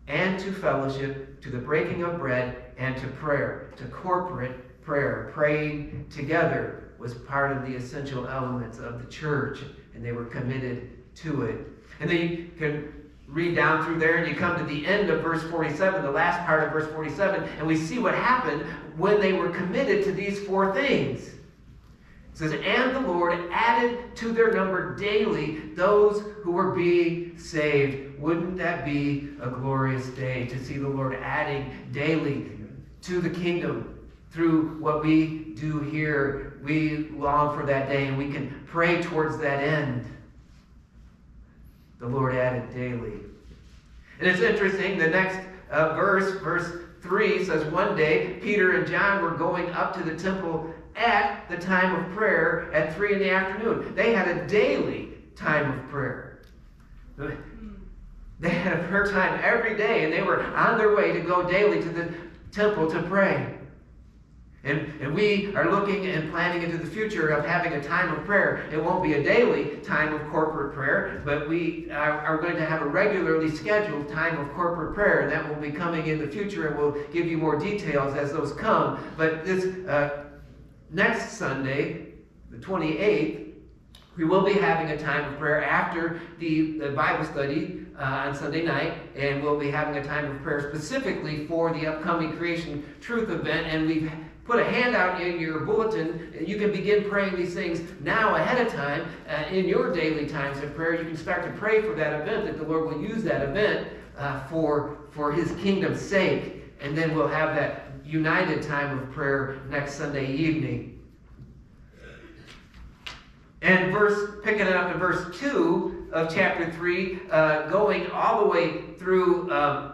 and to fellowship, to the breaking of bread, and to prayer, to corporate prayer. Praying together was part of the essential elements of the church, and they were committed to it. And then you can read down through there, and you come to the end of verse 47, the last part of verse 47, and we see what happened when they were committed to these four things. It says, And the Lord added to their number daily those who were being saved. Wouldn't that be a glorious day to see the Lord adding daily to the kingdom through what we do here? We long for that day and we can pray towards that end. The Lord added daily. And it's interesting, the next uh, verse, verse 3 says, One day Peter and John were going up to the temple at the time of prayer at 3 in the afternoon. They had a daily time of prayer. They had a prayer time every day, and they were on their way to go daily to the temple to pray. And, and we are looking and planning into the future of having a time of prayer. It won't be a daily time of corporate prayer, but we are, are going to have a regularly scheduled time of corporate prayer, and that will be coming in the future, and we'll give you more details as those come. But this uh, next Sunday, the 28th, we will be having a time of prayer after the, the Bible study uh, on Sunday night, and we'll be having a time of prayer specifically for the upcoming Creation Truth event. And we've put a handout in your bulletin. You can begin praying these things now ahead of time uh, in your daily times of prayer. You can start to pray for that event, that the Lord will use that event uh, for, for His kingdom's sake. And then we'll have that united time of prayer next Sunday evening. And verse, picking it up in verse 2 of chapter 3, uh, going all the way through um,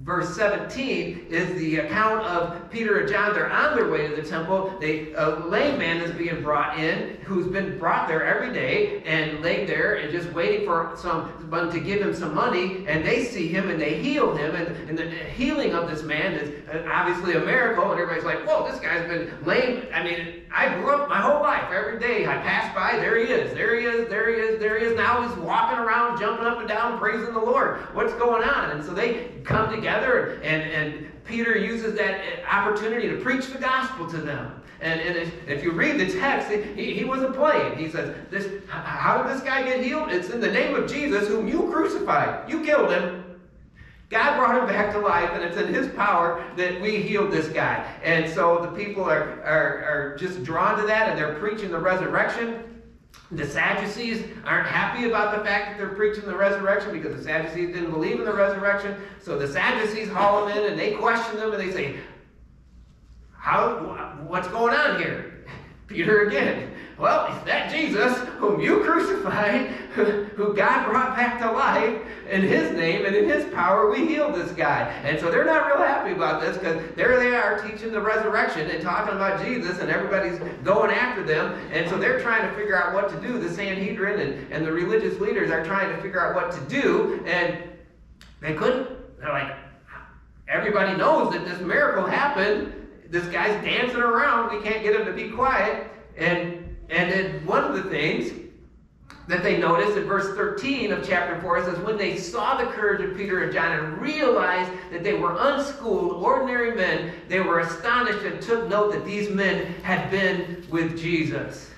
verse 17 is the account of Peter and John. They're on their way to the temple. They, a lame man is being brought in who's been brought there every day and laid there and just waiting for someone to give him some money. And they see him and they heal him. And, and the healing of this man is uh, obviously a miracle. And everybody's like, whoa, this guy's been lame. I mean, I grew up my whole life. Every day I pass by, there he is, there he is, there he is, there he is. Now he's walking around, jumping up and down, praising the Lord. What's going on? And so they come together, and, and Peter uses that opportunity to preach the gospel to them. And, and if you read the text, he, he wasn't playing. He says, this, How did this guy get healed? It's in the name of Jesus, whom you crucified. You killed him. God brought him back to life, and it's in his power that we healed this guy. And so the people are, are, are just drawn to that, and they're preaching the resurrection. The Sadducees aren't happy about the fact that they're preaching the resurrection because the Sadducees didn't believe in the resurrection. So the Sadducees haul them in and they question them and they say, How, What's going on here? Peter again. Well, it's that Jesus whom you crucified, who God brought back to life, in his name and in his power we healed this guy. And so they're not real happy about this because there they are teaching the resurrection and talking about Jesus and everybody's going after them. And so they're trying to figure out what to do. The Sanhedrin and, and the religious leaders are trying to figure out what to do. And they couldn't. They're like, everybody knows that this miracle happened. This guy's dancing around. We can't get him to be quiet. And and then one of the things that they noticed in verse 13 of chapter 4 says, When they saw the courage of Peter and John and realized that they were unschooled, ordinary men, they were astonished and took note that these men had been with Jesus.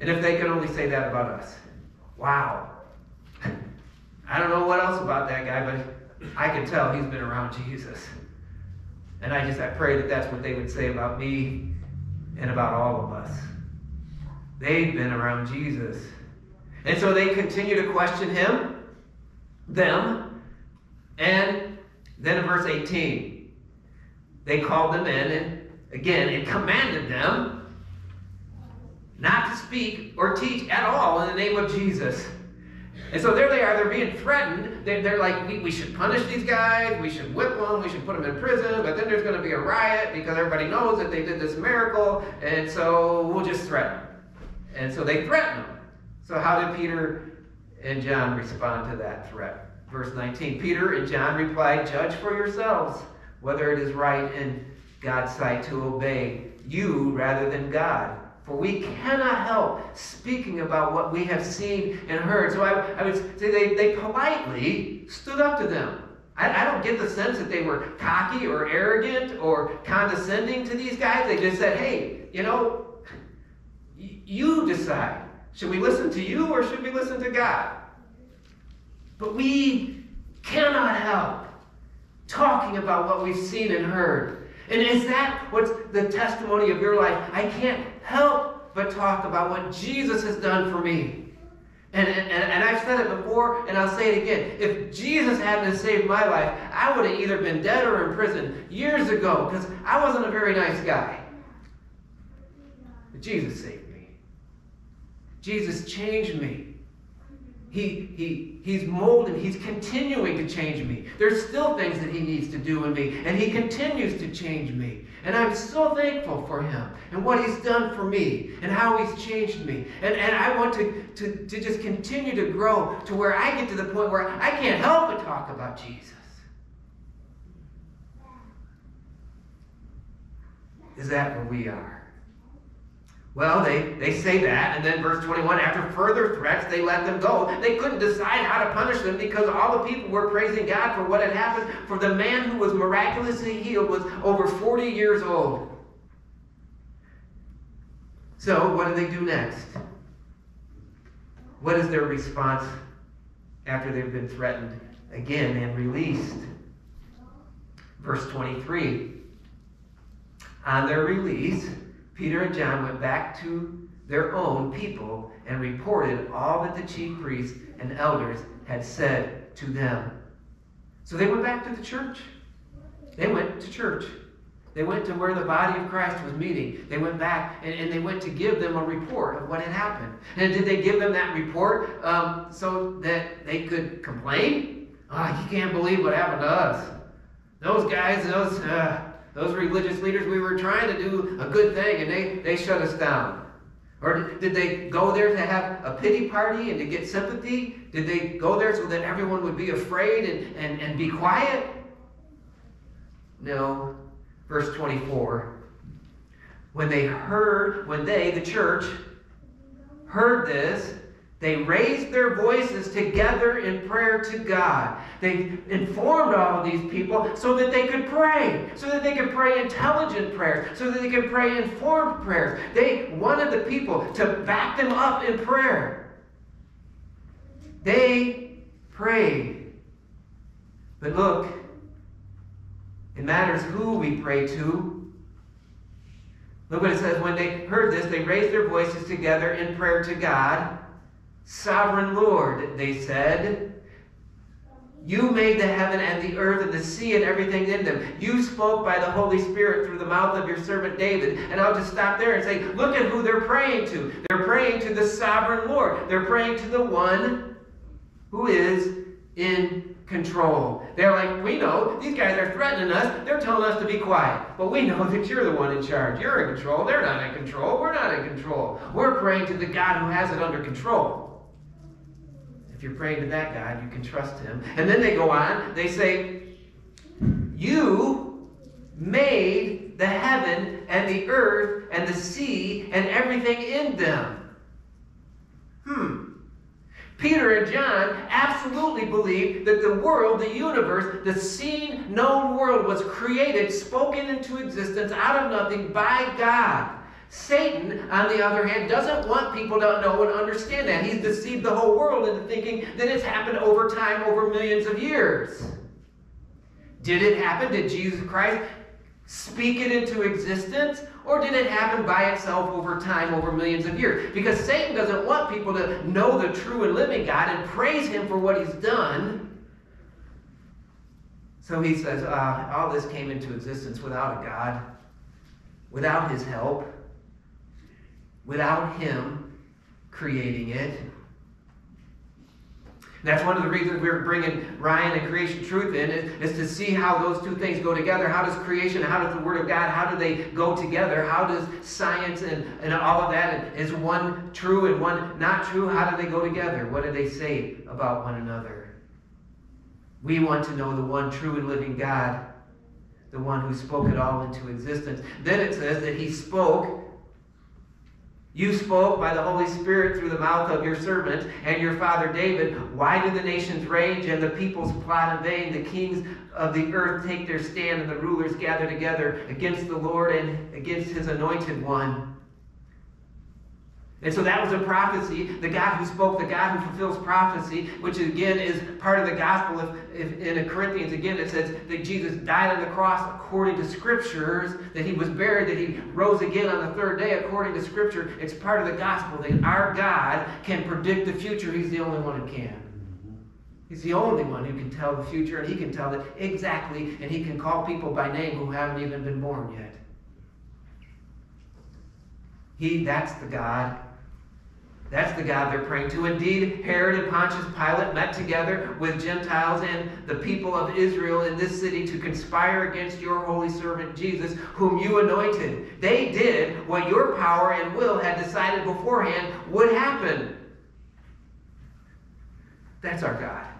And if they could only say that about us. Wow. I don't know what else about that guy, but I can tell he's been around Jesus. And I just I pray that that's what they would say about me and about all of us. They've been around Jesus. And so they continue to question him, them, and then in verse 18, they called them in and again and commanded them not to speak or teach at all in the name of Jesus. And so there they are, they're being threatened. They're, they're like, we, we should punish these guys, we should whip them, we should put them in prison, but then there's going to be a riot because everybody knows that they did this miracle, and so we'll just threaten them. And so they threaten them. So how did Peter and John respond to that threat? Verse 19 Peter and John replied, Judge for yourselves whether it is right in God's sight to obey you rather than God. For we cannot help speaking about what we have seen and heard. So I, I would say they, they politely stood up to them. I, I don't get the sense that they were cocky or arrogant or condescending to these guys. They just said, hey, you know, you decide. Should we listen to you or should we listen to God? But we cannot help talking about what we've seen and heard. And is that what's the testimony of your life? I can't help but talk about what Jesus has done for me. And, and, and I've said it before, and I'll say it again. If Jesus hadn't saved my life, I would have either been dead or in prison years ago because I wasn't a very nice guy. But Jesus saved. Jesus changed me. He, he, he's molding, he's continuing to change me. There's still things that he needs to do in me, and he continues to change me. And I'm so thankful for him and what he's done for me and how he's changed me. And, and I want to, to, to just continue to grow to where I get to the point where I can't help but talk about Jesus. Is that where we are? Well, they, they say that, and then verse 21 after further threats, they let them go. They couldn't decide how to punish them because all the people were praising God for what had happened. For the man who was miraculously healed was over 40 years old. So, what do they do next? What is their response after they've been threatened again and released? Verse 23 On their release, Peter and John went back to their own people and reported all that the chief priests and elders had said to them. So they went back to the church. They went to church. They went to where the body of Christ was meeting. They went back and, and they went to give them a report of what had happened. And did they give them that report um, so that they could complain? Oh, you can't believe what happened to us. Those guys, those. Uh, those religious leaders, we were trying to do a good thing and they, they shut us down. Or did they go there to have a pity party and to get sympathy? Did they go there so that everyone would be afraid and, and, and be quiet? No. Verse 24. When they heard, when they, the church, heard this, they raised their voices together in prayer to God. They informed all of these people so that they could pray, so that they could pray intelligent prayers, so that they could pray informed prayers. They wanted the people to back them up in prayer. They prayed. But look, it matters who we pray to. Look what it says. When they heard this, they raised their voices together in prayer to God. Sovereign Lord, they said, You made the heaven and the earth and the sea and everything in them. You spoke by the Holy Spirit through the mouth of your servant David. And I'll just stop there and say, look at who they're praying to. They're praying to the sovereign Lord. They're praying to the one who is in control. They're like, we know these guys are threatening us. They're telling us to be quiet. But we know that you're the one in charge. You're in control. They're not in control. We're not in control. We're praying to the God who has it under control. You're praying to that God, you can trust him. And then they go on, they say, You made the heaven and the earth and the sea and everything in them. Hmm. Peter and John absolutely believed that the world, the universe, the seen, known world was created, spoken into existence out of nothing by God. Satan, on the other hand, doesn't want people to know and understand that. He's deceived the whole world into thinking that it's happened over time, over millions of years. Did it happen? Did Jesus Christ speak it into existence? Or did it happen by itself over time, over millions of years? Because Satan doesn't want people to know the true and living God and praise Him for what He's done. So he says, uh, all this came into existence without a God, without His help without Him creating it. That's one of the reasons we're bringing Ryan and Creation Truth in is, is, to see how those two things go together. How does creation, how does the Word of God, how do they go together? How does science and, and all of that, is one true and one not true? How do they go together? What do they say about one another? We want to know the one true and living God, the one who spoke it all into existence. Then it says that He spoke you spoke by the Holy Spirit through the mouth of your servant and your father David. Why do the nations rage and the peoples plot in vain? The kings of the earth take their stand and the rulers gather together against the Lord and against his anointed one. And so that was a prophecy. The God who spoke, the God who fulfills prophecy, which again is part of the gospel. If, if in Corinthians, again, it says that Jesus died on the cross according to scriptures, that he was buried, that he rose again on the third day according to scripture. It's part of the gospel that our God can predict the future. He's the only one who can. He's the only one who can tell the future, and he can tell it exactly, and he can call people by name who haven't even been born yet. He, that's the God that's the God they're praying to. Indeed, Herod and Pontius Pilate met together with Gentiles and the people of Israel in this city to conspire against your holy servant Jesus, whom you anointed. They did what your power and will had decided beforehand would happen. That's our God.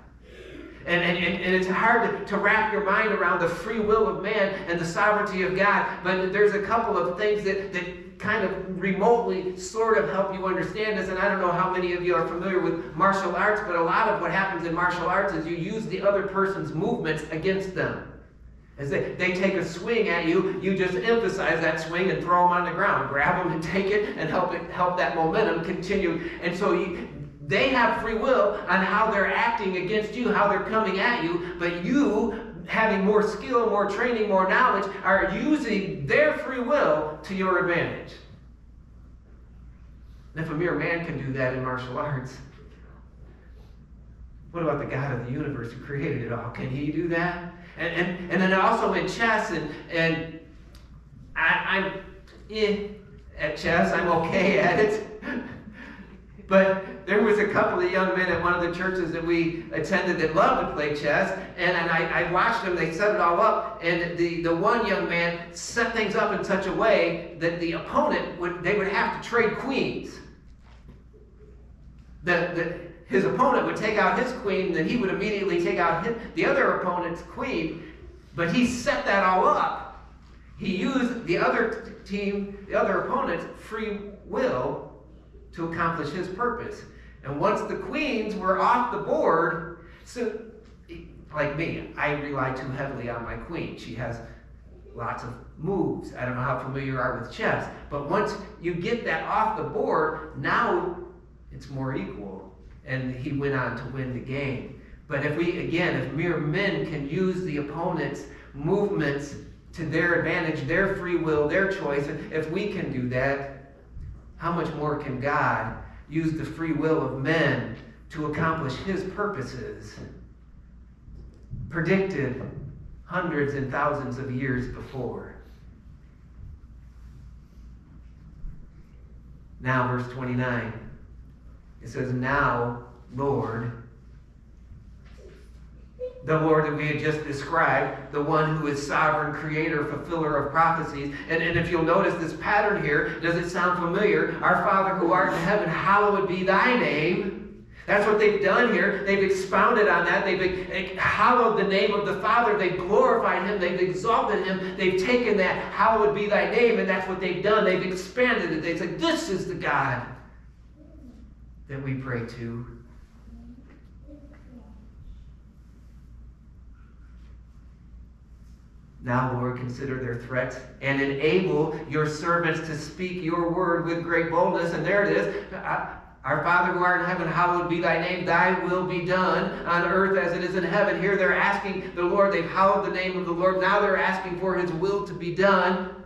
And, and, and it's hard to, to wrap your mind around the free will of man and the sovereignty of God, but there's a couple of things that, that kind of remotely sort of help you understand this. And I don't know how many of you are familiar with martial arts, but a lot of what happens in martial arts is you use the other person's movements against them. As they, they take a swing at you, you just emphasize that swing and throw them on the ground. Grab them and take it and help it help that momentum continue. And so you, they have free will on how they're acting against you, how they're coming at you, but you having more skill, more training, more knowledge, are using their free will to your advantage. And if a mere man can do that in martial arts, what about the God of the universe who created it all? Can he do that? And, and, and then also in chess, and, and I, am eh, at chess, I'm okay at it. but there was a couple of young men at one of the churches that we attended that loved to play chess, and, and I, I watched them, they set it all up, and the, the one young man set things up in such a way that the opponent would they would have to trade queens. The, the, his opponent would take out his queen, then he would immediately take out his, the other opponent's queen, but he set that all up. He used the other team, the other opponent's free will to accomplish his purpose. And once the queens were off the board, so like me, I rely too heavily on my queen. She has lots of moves. I don't know how familiar you are with chess, but once you get that off the board, now it's more equal. And he went on to win the game. But if we, again, if mere men can use the opponent's movements to their advantage, their free will, their choice, if we can do that, how much more can God use the free will of men to accomplish his purposes. predicted hundreds and thousands of years before. Now, verse 29, it says, Now, Lord, the Lord that we had just described, the one who is sovereign, creator, fulfiller of prophecies. And, and if you'll notice this pattern here, does it sound familiar? Our Father who art in heaven, hallowed be thy name. That's what they've done here. They've expounded on that. They've hallowed the name of the Father. They've glorified him. They've exalted him. They've taken that, hallowed be thy name, and that's what they've done. They've expanded it. They said, This is the God that we pray to. Now, Lord, consider their threats and enable your servants to speak your word with great boldness. And there it is. Uh, our Father who art in heaven, hallowed be thy name. Thy will be done on earth as it is in heaven. Here they're asking the Lord. They've hallowed the name of the Lord. Now they're asking for his will to be done.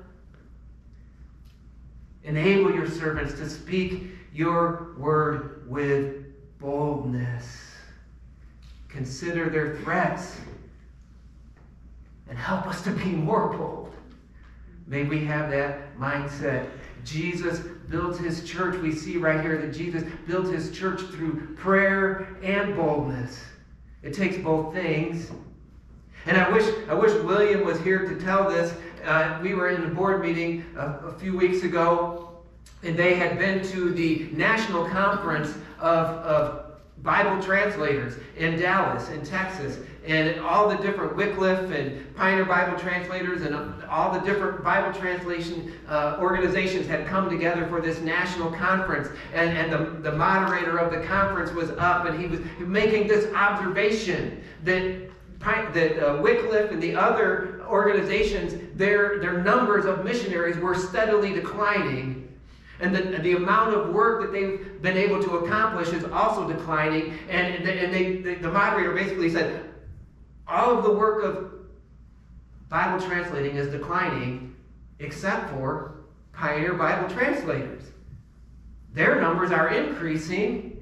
Enable your servants to speak your word with boldness. Consider their threats and help us to be more bold. May we have that mindset. Jesus built his church. We see right here that Jesus built his church through prayer and boldness. It takes both things. And I wish, I wish William was here to tell this. Uh, we were in a board meeting a, a few weeks ago, and they had been to the national conference of, of Bible translators in Dallas, in Texas and all the different Wycliffe and Pioneer Bible translators and all the different Bible translation uh, organizations had come together for this national conference. And, and the, the moderator of the conference was up and he was making this observation that that uh, Wycliffe and the other organizations, their, their numbers of missionaries were steadily declining. And the, the amount of work that they've been able to accomplish is also declining. And, and they, the moderator basically said, all of the work of Bible translating is declining except for pioneer Bible translators. Their numbers are increasing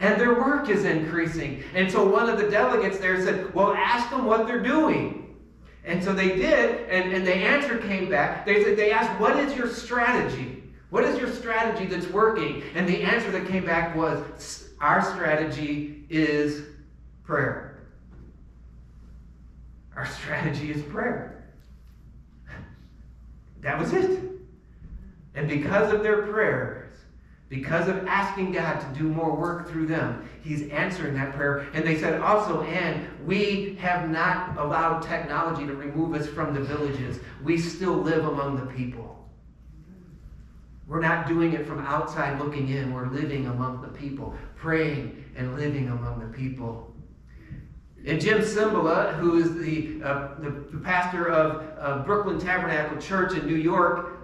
and their work is increasing. And so one of the delegates there said, Well, ask them what they're doing. And so they did, and, and the answer came back. They said they asked, What is your strategy? What is your strategy that's working? And the answer that came back was, Our strategy is prayer. Our strategy is prayer. That was it. And because of their prayers, because of asking God to do more work through them, He's answering that prayer. And they said also, and we have not allowed technology to remove us from the villages. We still live among the people. We're not doing it from outside looking in. We're living among the people, praying and living among the people. And Jim Cymbala, who is the, uh, the, the, pastor of uh, Brooklyn Tabernacle Church in New York,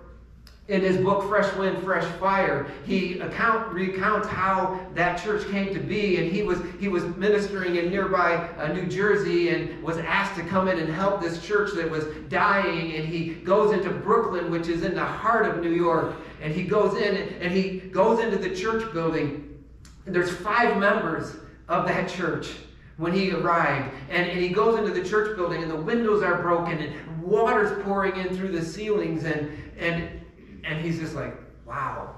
in his book Fresh Wind, Fresh Fire, he account, recounts how that church came to be. And he was, he was ministering in nearby uh, New Jersey and was asked to come in and help this church that was dying. And he goes into Brooklyn, which is in the heart of New York. And he goes in and he goes into the church building. And there's five members of that church when he arrived. And, and he goes into the church building, and the windows are broken, and water's pouring in through the ceilings. And, and, and he's just like, wow,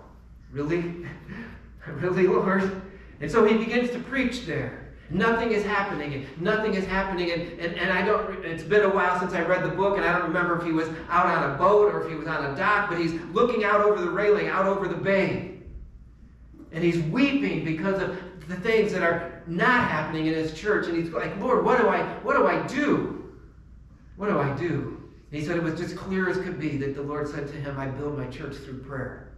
really? really, Lord? And so he begins to preach there. Nothing is happening, and nothing is happening, and, and, and I don't, it's been a while since I read the book, and I don't remember if he was out on a boat or if he was on a dock, but he's looking out over the railing, out over the bay. And he's weeping because of the things that are not happening in his church. And he's like, Lord, what do I, what do I do? What do I do? And he said it was just clear as could be that the Lord said to him, I build my church through prayer.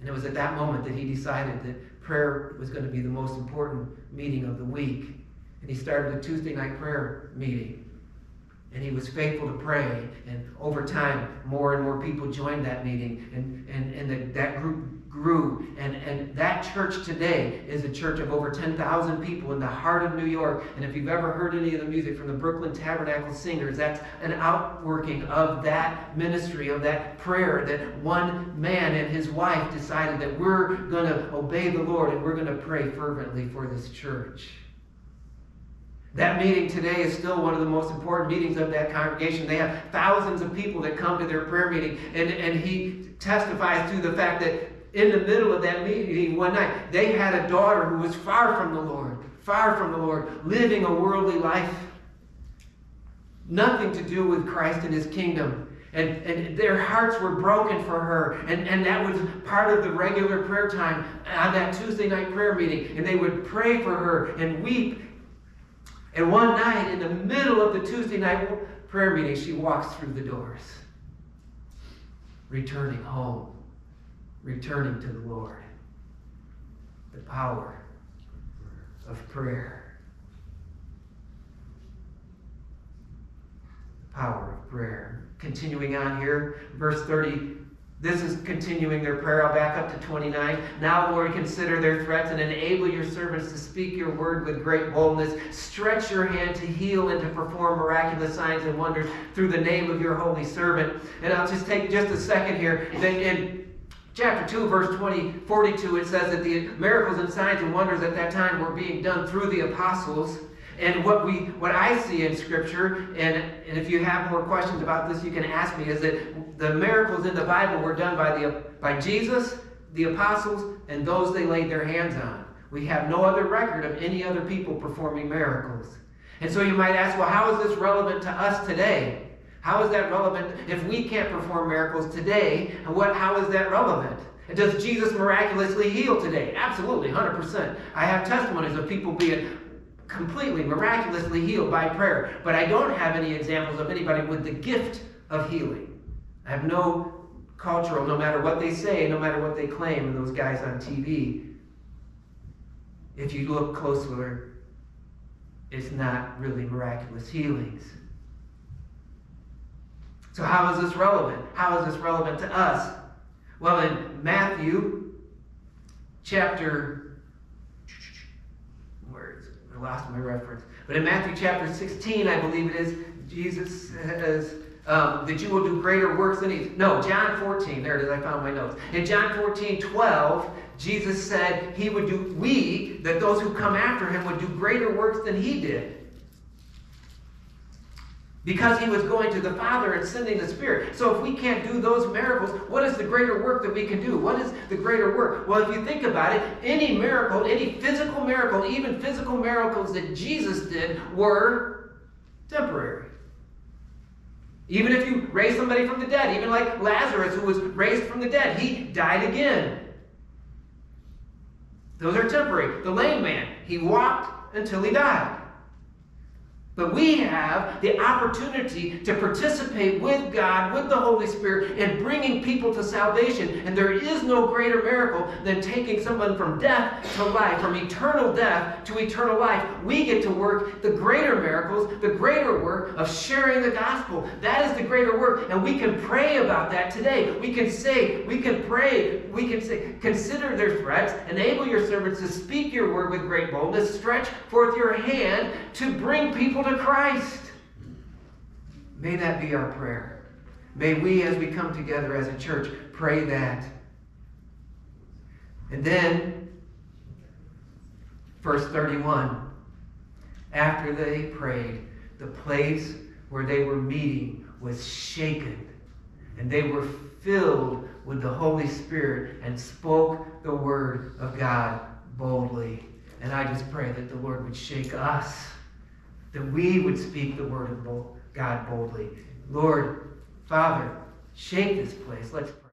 And it was at that moment that he decided that prayer was going to be the most important meeting of the week. And he started a Tuesday night prayer meeting. And he was faithful to pray. And over time, more and more people joined that meeting. And, and, and the, that group grew. And, and that church today is a church of over 10,000 people in the heart of New York. And if you've ever heard any of the music from the Brooklyn Tabernacle Singers, that's an outworking of that ministry, of that prayer that one man and his wife decided that we're going to obey the Lord and we're going to pray fervently for this church. That meeting today is still one of the most important meetings of that congregation. They have thousands of people that come to their prayer meeting, and, and he testifies to the fact that in the middle of that meeting one night, they had a daughter who was far from the Lord, far from the Lord, living a worldly life. Nothing to do with Christ and his kingdom. And, and their hearts were broken for her. And, and that was part of the regular prayer time on that Tuesday night prayer meeting. And they would pray for her and weep. And one night, in the middle of the Tuesday night prayer meeting, she walks through the doors, returning home returning to the Lord. The power of prayer. The power of prayer. Continuing on here, verse 30. This is continuing their prayer. I'll back up to 29. Now, Lord, consider their threats and enable your servants to speak your word with great boldness. Stretch your hand to heal and to perform miraculous signs and wonders through the name of your holy servant. And I'll just take just a second here. In chapter 2, verse 20, 42, it says that the miracles and signs and wonders at that time were being done through the apostles. And what we what I see in scripture, and, and if you have more questions about this, you can ask me, is that the miracles in the Bible were done by the by Jesus, the apostles, and those they laid their hands on. We have no other record of any other people performing miracles. And so you might ask, well, how is this relevant to us today? How is that relevant if we can't perform miracles today? And what, how is that relevant? Does Jesus miraculously heal today? Absolutely, 100%. I have testimonies of people being completely miraculously healed by prayer, but I don't have any examples of anybody with the gift of healing. I have no cultural, no matter what they say, no matter what they claim, and those guys on TV. If you look closer, it's not really miraculous healings. So, how is this relevant? How is this relevant to us? Well, in Matthew chapter, where is it? I lost my reference. But in Matthew chapter 16, I believe it is, Jesus says um, that you will do greater works than he. No, John 14. There it is. I found my notes. In John 14, 12, Jesus said he would do, we, that those who come after him would do greater works than he did because he was going to the Father and sending the Spirit. So if we can't do those miracles, what is the greater work that we can do? What is the greater work? Well, if you think about it, any miracle, any physical miracle, even physical miracles that Jesus did were temporary. Even if you raise somebody from the dead, even like Lazarus who was raised from the dead, he died again. Those are temporary. The lame man, he walked until he died. But we have the opportunity to participate with God, with the Holy Spirit, in bringing people to salvation. And there is no greater miracle than taking someone from death to life, from eternal death to eternal life. We get to work the greater miracles, the greater work of sharing the gospel. That is the greater work. And we can pray about that today. We can say, we can pray, we can say, consider their threats, enable your servants to speak your word with great boldness, stretch forth your hand to bring people to Christ. May that be our prayer. May we, as we come together as a church, pray that. And then, verse 31 after they prayed, the place where they were meeting was shaken, and they were filled with the Holy Spirit and spoke the word of God boldly. And I just pray that the Lord would shake us that we would speak the word of God boldly. Lord, Father, shake this place. Let's pray.